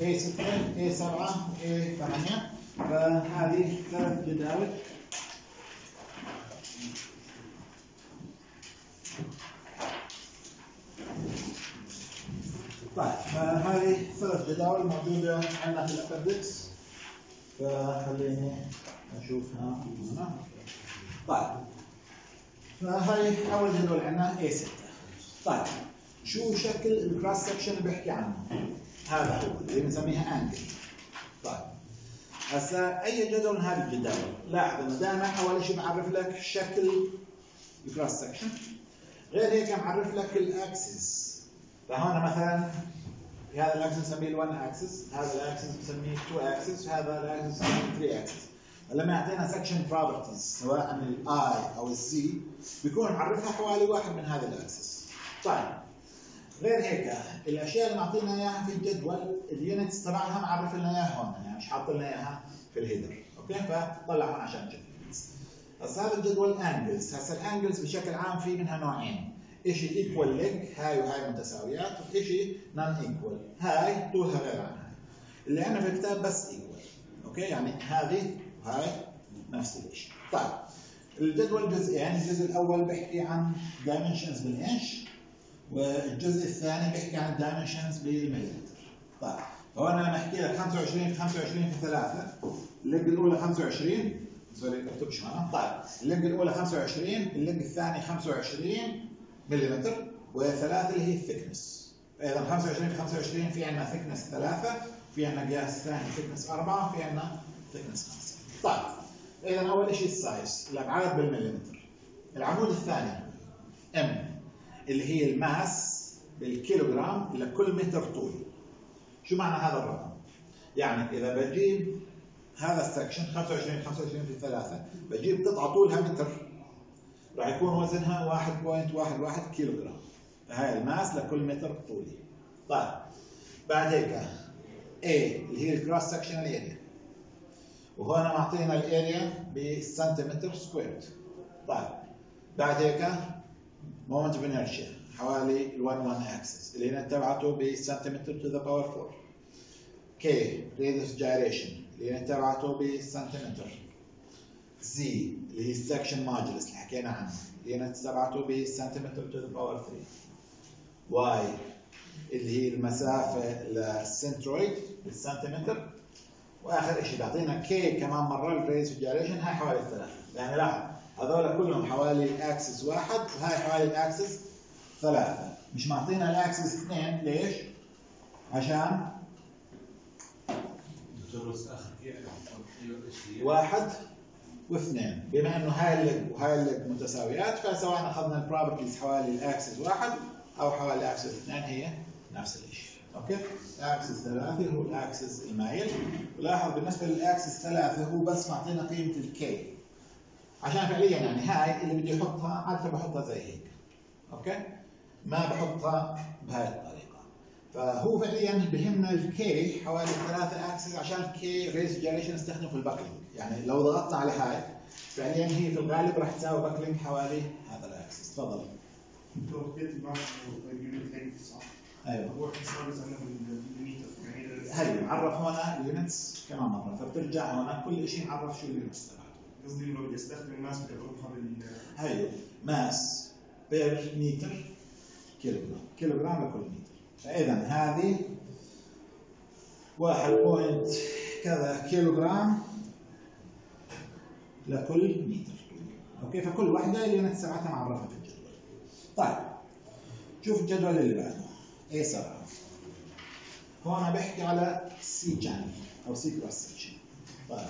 A6 A7 A8 فهذه ثلاث جداول. طيب فهذه ثلاث جداول موجودة عندنا في الأبندكس. فخليني أشوفها. هنا طيب فهي أول جدول عندنا A6 طيب شو شكل ال cross section اللي بيحكي عنه؟ هذا هو اللي بنسميها angle طيب هسا أي جدول من هذه الجداول؟ لاحظ انه دائما أول شيء بعرف لك شكل ال cross section غير هيك معرف لك ال axes فهنا مثلا هذا ال axis نسميه ال1 axis هذا ال axis بنسميه 2 axis وهذا ال axis بنسميه 3 axis لما يعطينا section properties سواء ال I أو ال Z بيكون معرفها حوالي واحد من هذا ال axis طيب غير هيك الأشياء اللي معطينا إياها في الجدول ال units تبعها معرف لنا إياها هون يعني مش حاط لنا إياها في ال header. Okay؟ فطلع هون عشان نشوف هسا هذا الجدول angles هسا ال angles بشكل عام في منها نوعين. شيء equal leg هاي وهاي متساويات وشيء non equal هاي طولها غير عن هاي اللي عندنا في الكتاب بس equal okay؟ يعني هذه وهاي نفس الشيء طيب. الجدول جزئين الجزء الأول بيحكي عن dimensions بالانش والجزء الثاني بيحكي عن dimensions بالمليمتر. طيب. هون أنا بحكي لك 25 في 25 في 3 ال leg الأولى 25 sorry اكتبش معنا طيب. ال leg الأولى 25 ال leg الثاني 25 ملم وثلاثه اللي هي ال thickness اذا 25 في 25 في عندنا thickness ثلاثة في عندنا قياس ثاني thickness أربعة في عندنا thickness خمسة. طيب اذا أول شيء ال size الأبعاد بالمليمتر. العمود الثاني m اللي هي ال mass بالكيلوغرام لكل متر طول. شو معنى هذا الرقم؟ يعني إذا بجيب هذا ال section 25 25 في 3 بجيب قطعة طولها متر. راح يكون وزنها 1.11 كيلو جرام فهي ال mass لكل متر طولي. طيب بعد هيك A اللي هي ال cross section area وهون معطينا ال area بالسنتيمتر squared طيب بعد هيك moment of inertia حوالي ال 1 1 axis اللي هنا تبعته بالسنتيمتر to the power 4 k radius gyration اللي هنا تبعته بالسنتيمتر Z اللي هي ال section modulus اللي حكينا عنه اللي هنا تبعته بالسنتيمتر to the power 3 y اللي هي المسافة لل centroid بالسنتيمتر وآخر شيء بيعطينا k كمان مرة ال radius gyration هاي حوالي ثلاثة يعني لاحظ هذول كلهم حوالي axis واحد وهاي حوالي ال axis ثلاثة. مش معطينا ال axis اثنين ليش؟ عشان واحد واثنين. بما إنه هاي ال leg وهاي ال leg متساويات فسواء أخذنا ال properties حوالي ال axis واحد أو حوالي ال axis اثنين هي نفس الشيء okay؟ axis ثلاثة هو ال axis المايل ولاحظ بالنسبة لل axis ثلاثة هو بس معطينا قيمة ال k عشان فعليا يعني هاي اللي بدي أحطها عادة بحطها زي هيك. okay؟ ما بحطها بهاي الطريقة. فهو فعليا بهمنا ال k حوالي ثلاثة axis عشان ال k radius gyration نستخدمه في ال buckling يعني لو ضغطنا على هاي فعليا هي في الغالب راح تساوي buckling حوالي هذا ال axis تفضل؟ أيوه. بالميتر يعني هي معرف هنا ال units كمان مرة فبترجع هنا كل شيء معرف شو ال units تبعته قصدي إنه بدي أستخدم ال mass بدي اضربها بال هي mass per متر كيلوغرام كيلوغرام لكل متر فاذا هذه واحد point كذا كيلوغرام لكل متر okay؟ فكل واحدة ال unit تبعتها معرفه في الجدول. طيب شوف الجدول اللي بعده. اي صار هون بحكي على C channel أو C cross section طيب.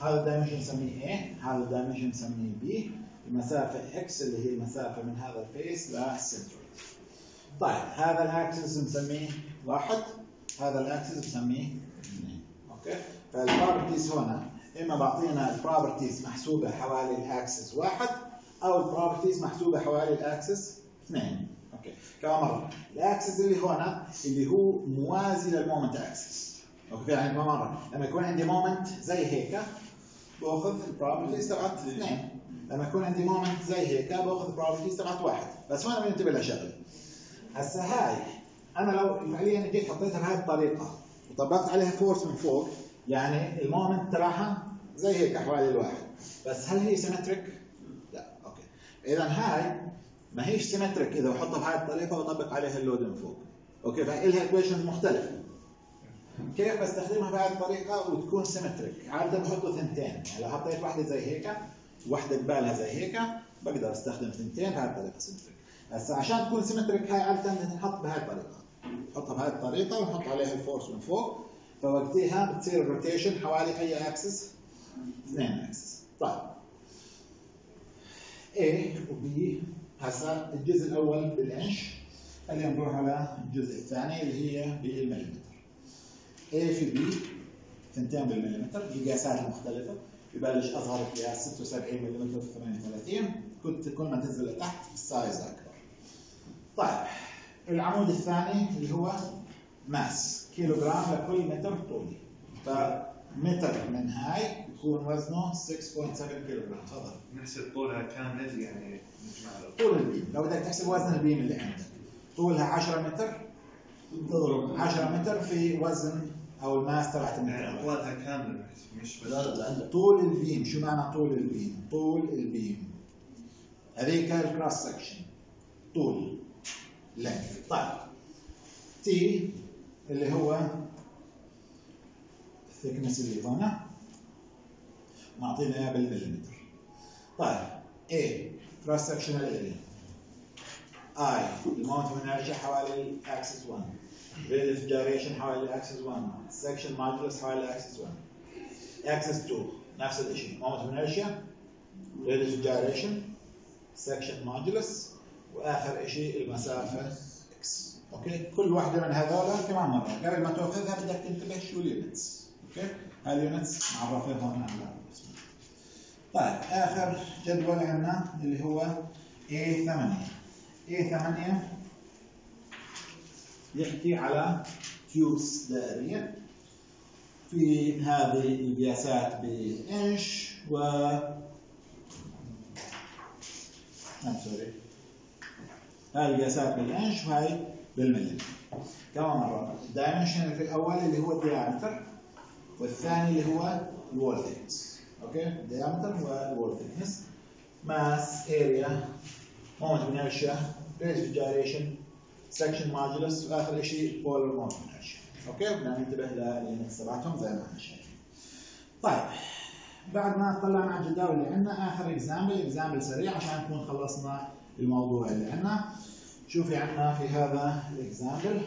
هذا ال dimension نسميه A هذا ال dimension نسميه B. المسافة X اللي هي المسافة من هذا ال face لل centroid طيب هذا ال axis نسميه واحد هذا ال axis نسميه. اثنين okay؟ فال properties هنا إما بعطينا ال properties محسوبة حوالي ال axis واحد أو ال properties محسوبة حوالي ال axis اثنين. okay؟ كمان مرة. ال axis اللي هنا اللي هو موازي لل moment axis. Okay؟ يعني كمان مرة. لما يكون عندي moment زي هيك بأخذ ال properties تبعت اثنين. لما يكون عندي moment زي هيك بأخذ ال properties تبعت واحد. بس هون بننتبه لشغله هسه هاي أنا لو فعليا جيت حطيتها بهذه الطريقة وطبقت عليها force من فوق يعني ال moment تبعها زي هيك حوالي الواحد. بس هل هي symmetric؟ لا okay. اذا هاي ما هيش symmetric إذا بحطها بهذه الطريقة وأطبق عليها ال load من فوق. okay فإلها equations مختلفة. كيف بستخدمها بهذه الطريقة وتكون symmetric عادة بحطوا ثنتين. يعني لو حطيت واحدة زي هيك واحدة قبالها زي هيك بقدر أستخدم ثنتين بهذه الطريقة symmetric هسه عشان تكون symmetric هاي عادة تنحط بهذه الطريقة. نحطها بهذه الطريقة ونحط عليها ال force من فوق. فوقتها بتصير ال rotation حوالي أي اكسس اثنين اكسس طيب. A و B هسا الجزء الأول بالإنش. خلينا نروح على الجزء الثاني اللي هي بالمليمتر. A في B ثنتين بالمليمتر القياسات المختلفة يبلش أصغر قياس 76 ملم في 38 كنت كل ما تنزل لتحت ال size أكبر. طيب العمود الثاني اللي هو mass كيلو جرام لكل متر طولي فمتر من هاي يكون وزنه 6.7 كيلو جرام تفضل. نحسب طولها كامل يعني نجمع له طول ال beam. لو بدك تحسب وزن ال beam اللي عندك. طولها 10 متر. تضرب. 10 متر في وزن أو ال mass تبعت يعني المتر أطوالها كاملة نحسب مش بس. لا لا عندك طول ال beam. شو معنى طول ال beam؟ طول البيم. هذيك ال cross section طول. Length طيب. t اللي هو thickness اللي معطينا اياه بالمليمتر طيب. A. cross sectional area. I. ال moment of inertia حوالي اكسس 1 rate of حوالي اكسس 1 section modulus حوالي اكسس 1 اكسس 2 نفس الشيء. مومنت من انرجيا rate of section modulus وآخر شيء المسافة x. أوكي؟ كل واحدة من هذول كمان مره قبل ما تاخذها بدك تنتبه شو ال units. أوكي؟ هاي ال units معرفين هون. على. طيب آخر جدول عندنا اللي هو A8 A8 يحكي على tubes دائرية. في هذه القياسات بإنش و I'm sorry. هاي القياسات بالإنش وهاي بالملي كمان مرة ال dimension في الأول اللي هو ال diameter والثاني اللي هو ال wall thickness أوكي ال diameter وال wall area moment of inertia radius of gyration section modulus واخر شيء moment of inertia. أوكي؟ بدنا ننتبه لل units تبعتهم زي ما إحنا شايفين. طيب. بعد ما طلعنا على الجداول اللي عندنا آخر example example سريع عشان نكون خلصنا الموضوع اللي عندنا شو في عندنا في هذا ال example.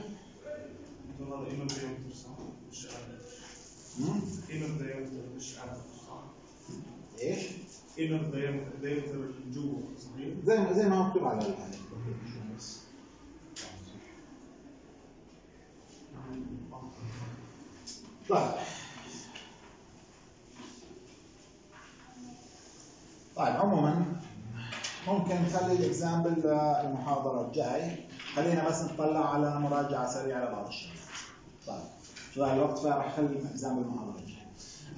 إيش؟ زي ما زي ما مكتوب على الحالة طيب. طيب عموما ممكن نخلي الإكزامبل للمحاضرة الجاي. خلينا بس نطلع على مراجعة سريعة لبعض الشيء طيب. شو الوقت؟ فراح اخلي ال example المحاضرة الجاي.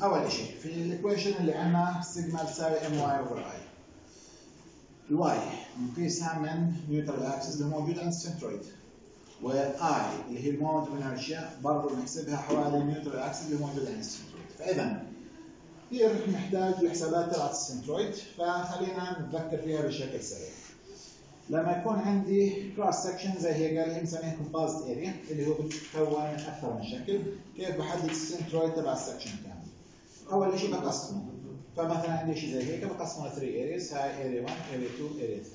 أول شيء في ال equation اللي عندنا سيجما تساوي M y over I ال y نقيسها من neutral axis اللي موجود عند ال centroid و I اللي هي ال moment of inertia برضه بنحسبها حوالي ال neutral axis اللي موجود عند ال centroid فاذا كثير محتاج الحسابات تبعت ال centroid فخلينا نتذكر فيها بشكل سريع. لما يكون عندي cross section زي هيك اللي هي بنسميها composite area اللي هو بتتكون من أكثر من شكل. كيف بحدد ال centroid تبع ال section كامل؟ أول شيء بقسمه. فمثلا عندي شيء زي هيك بقسمه 3 areas هاي area 1 area 2 area 3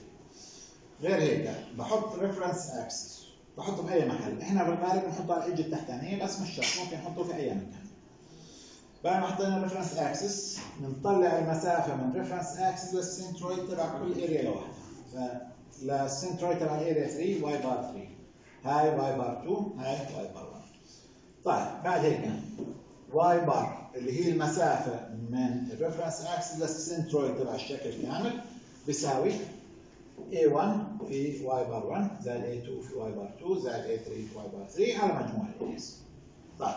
غير هيك بحط reference axis بحطه في اي محل. إحنا بالغالب بنحطه على ال edge التحتانيه بس مش شرط ممكن نحطه في أي مكان. ما حطينا reference axis بنطلع المسافة من reference axis لل centroid تبع كل area لوحدها. فلل centroid تبع area 3 y bar 3 هاي y bar 2 هاي y bar 1 طيب بعد هيك y bar اللي هي المسافة من ال reference axis لل centroid تبع الشكل كامل بيساوي A1 في Y bar 1 زائد A2 في Y bar 2 زائد A3 في Y bar 3 على مجموع ال areas. طيب.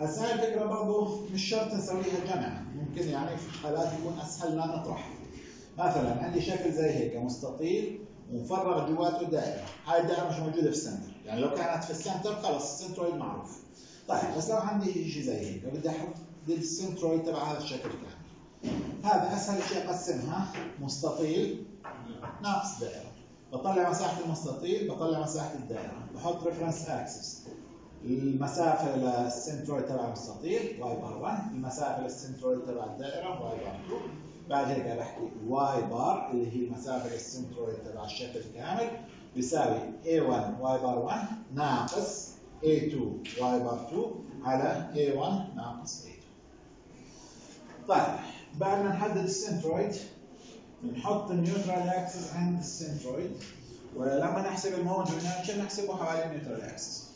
هسه هاي الفكرة برضه مش شرط نسويها جمع ممكن يعني في حالات يكون أسهل ما نطرح. مثلا عندي شكل زي هيك مستطيل ومفرغ جواته دائرة هاي الدائرة مش موجودة في ال center. يعني لو كانت في ال center خلص ال centroid معروف. طيب بس لو عندي شيء زي هيك بدي أحط ال centroid تبع هذا الشكل كامل. هذا أسهل شيء أقسمها. مستطيل. ناقص دائرة. بطلع مساحة المستطيل بطلع مساحة الدائرة. بحط reference axis المسافة لل centroid تبع المستطيل y bar 1 المسافة لل centroid تبع الدائرة y bar 2 بعد هيك بحكي y bar اللي هي المسافة لل centroid تبع الشكل كامل. بيساوي A1 y bar 1 ناقص A2 y bar 2 على A1 ناقص A2 طيب بعد ما نحدد ال centroid بنحط ال neutral axis عند ال centroid. ولما نحسب ال moment of inertia نحسبه حوالي ال neutral axis.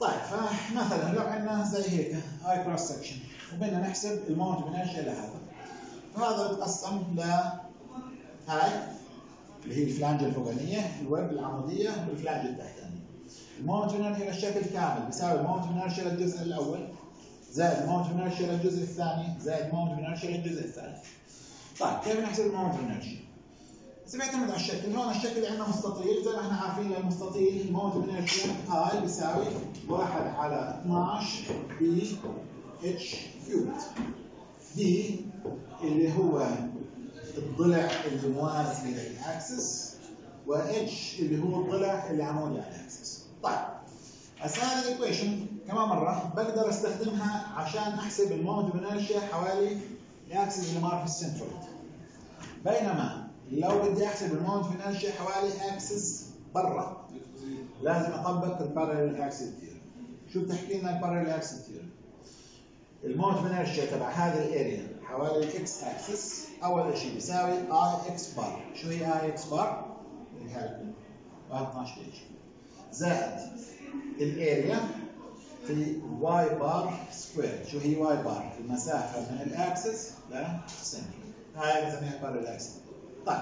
طيب فمثلا لو عندنا زي هيك هاي cross section وبدنا نحسب ال moment of inertia لهذا فهذا بتقسم ل هاي اللي هي ال flange الفوقانية الويب العمودية وال flange التحتانية. ال moment of inertia للشكل كامل بيساوي ال moment of inertia للجزء الأول زائد ال moment of inertia للجزء الثاني زائد ال moment of inertia للجزء الثالث. طيب كيف نحسب ال moment of inertia؟ بس بيعتمد على الشكل هون الشكل عندنا مستطيل زي ما إحنا عارفين المستطيل ال moment of inertia هاي بيساوي 1 على 12 b h cubed b اللي هو الضلع اللي موازي للاكسس و اتش اللي هو الضلع اللي عمودي على ال axis. طيب هسه هذه ال equation كمان مرة. بقدر أستخدمها عشان أحسب ال moment of inertia حوالي ال axis اللي مار في ال centroid بينما لو بدي أحسب ال moment of inertia حوالي axis برا لازم أطبق ال parallel axis theory شو بتحكي لنا ال parallel axis theory ال moment of inertia تبع هذه ال area حوالي الاكس أكسس أول شيء بيساوي I x bar شو هي I x bar لكم 12 اتش زائد ال area في y bar square شو هي y bar المسافة من ال axis لل center هاي بنسميها parallel axis طيب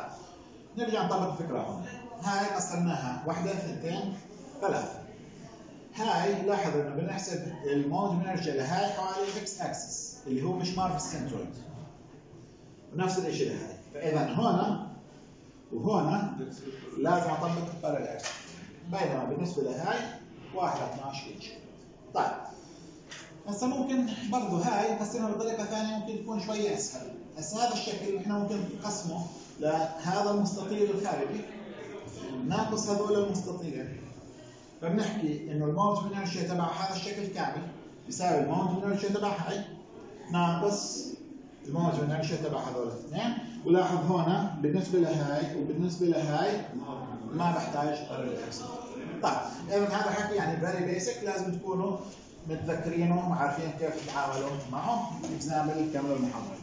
نرجع نطبق الفكرة هون. هاي قسمناها واحدة اثنتين ثلاثة. هاي لاحظ إنه بنحسب الموج انرجي لهاي حوالي إكس اكسس اللي هو مش مار في ال centroid ونفس الشيء لهاي فإذا هنا وهنا لازم اطبق ال parallel axis بينما بالنسبة لهاي 1 على 12 اتش طيب. هسه ممكن برضه هاي نقسمها بطريقه ثانية ممكن تكون شوية أسهل. هسه هذا الشكل إحنا ممكن نقسمه لهذا المستطيل الخارجي. ناقص هذول المستطيلين. فبنحكي إنه الموت انرشيا تبع هذا الشكل كامل يساوي الموت انرشيا تبع هاي. ناقص الموت انرشيا تبع هذول الاثنين ولاحظ هنا بالنسبة لهاي وبالنسبة لهاي ما بحتاج طيب إذا هذا حكي يعني very basic لازم تكونوا متذكرينه وعارفين كيف تتعاملوا معه example كملوا المحاضرة.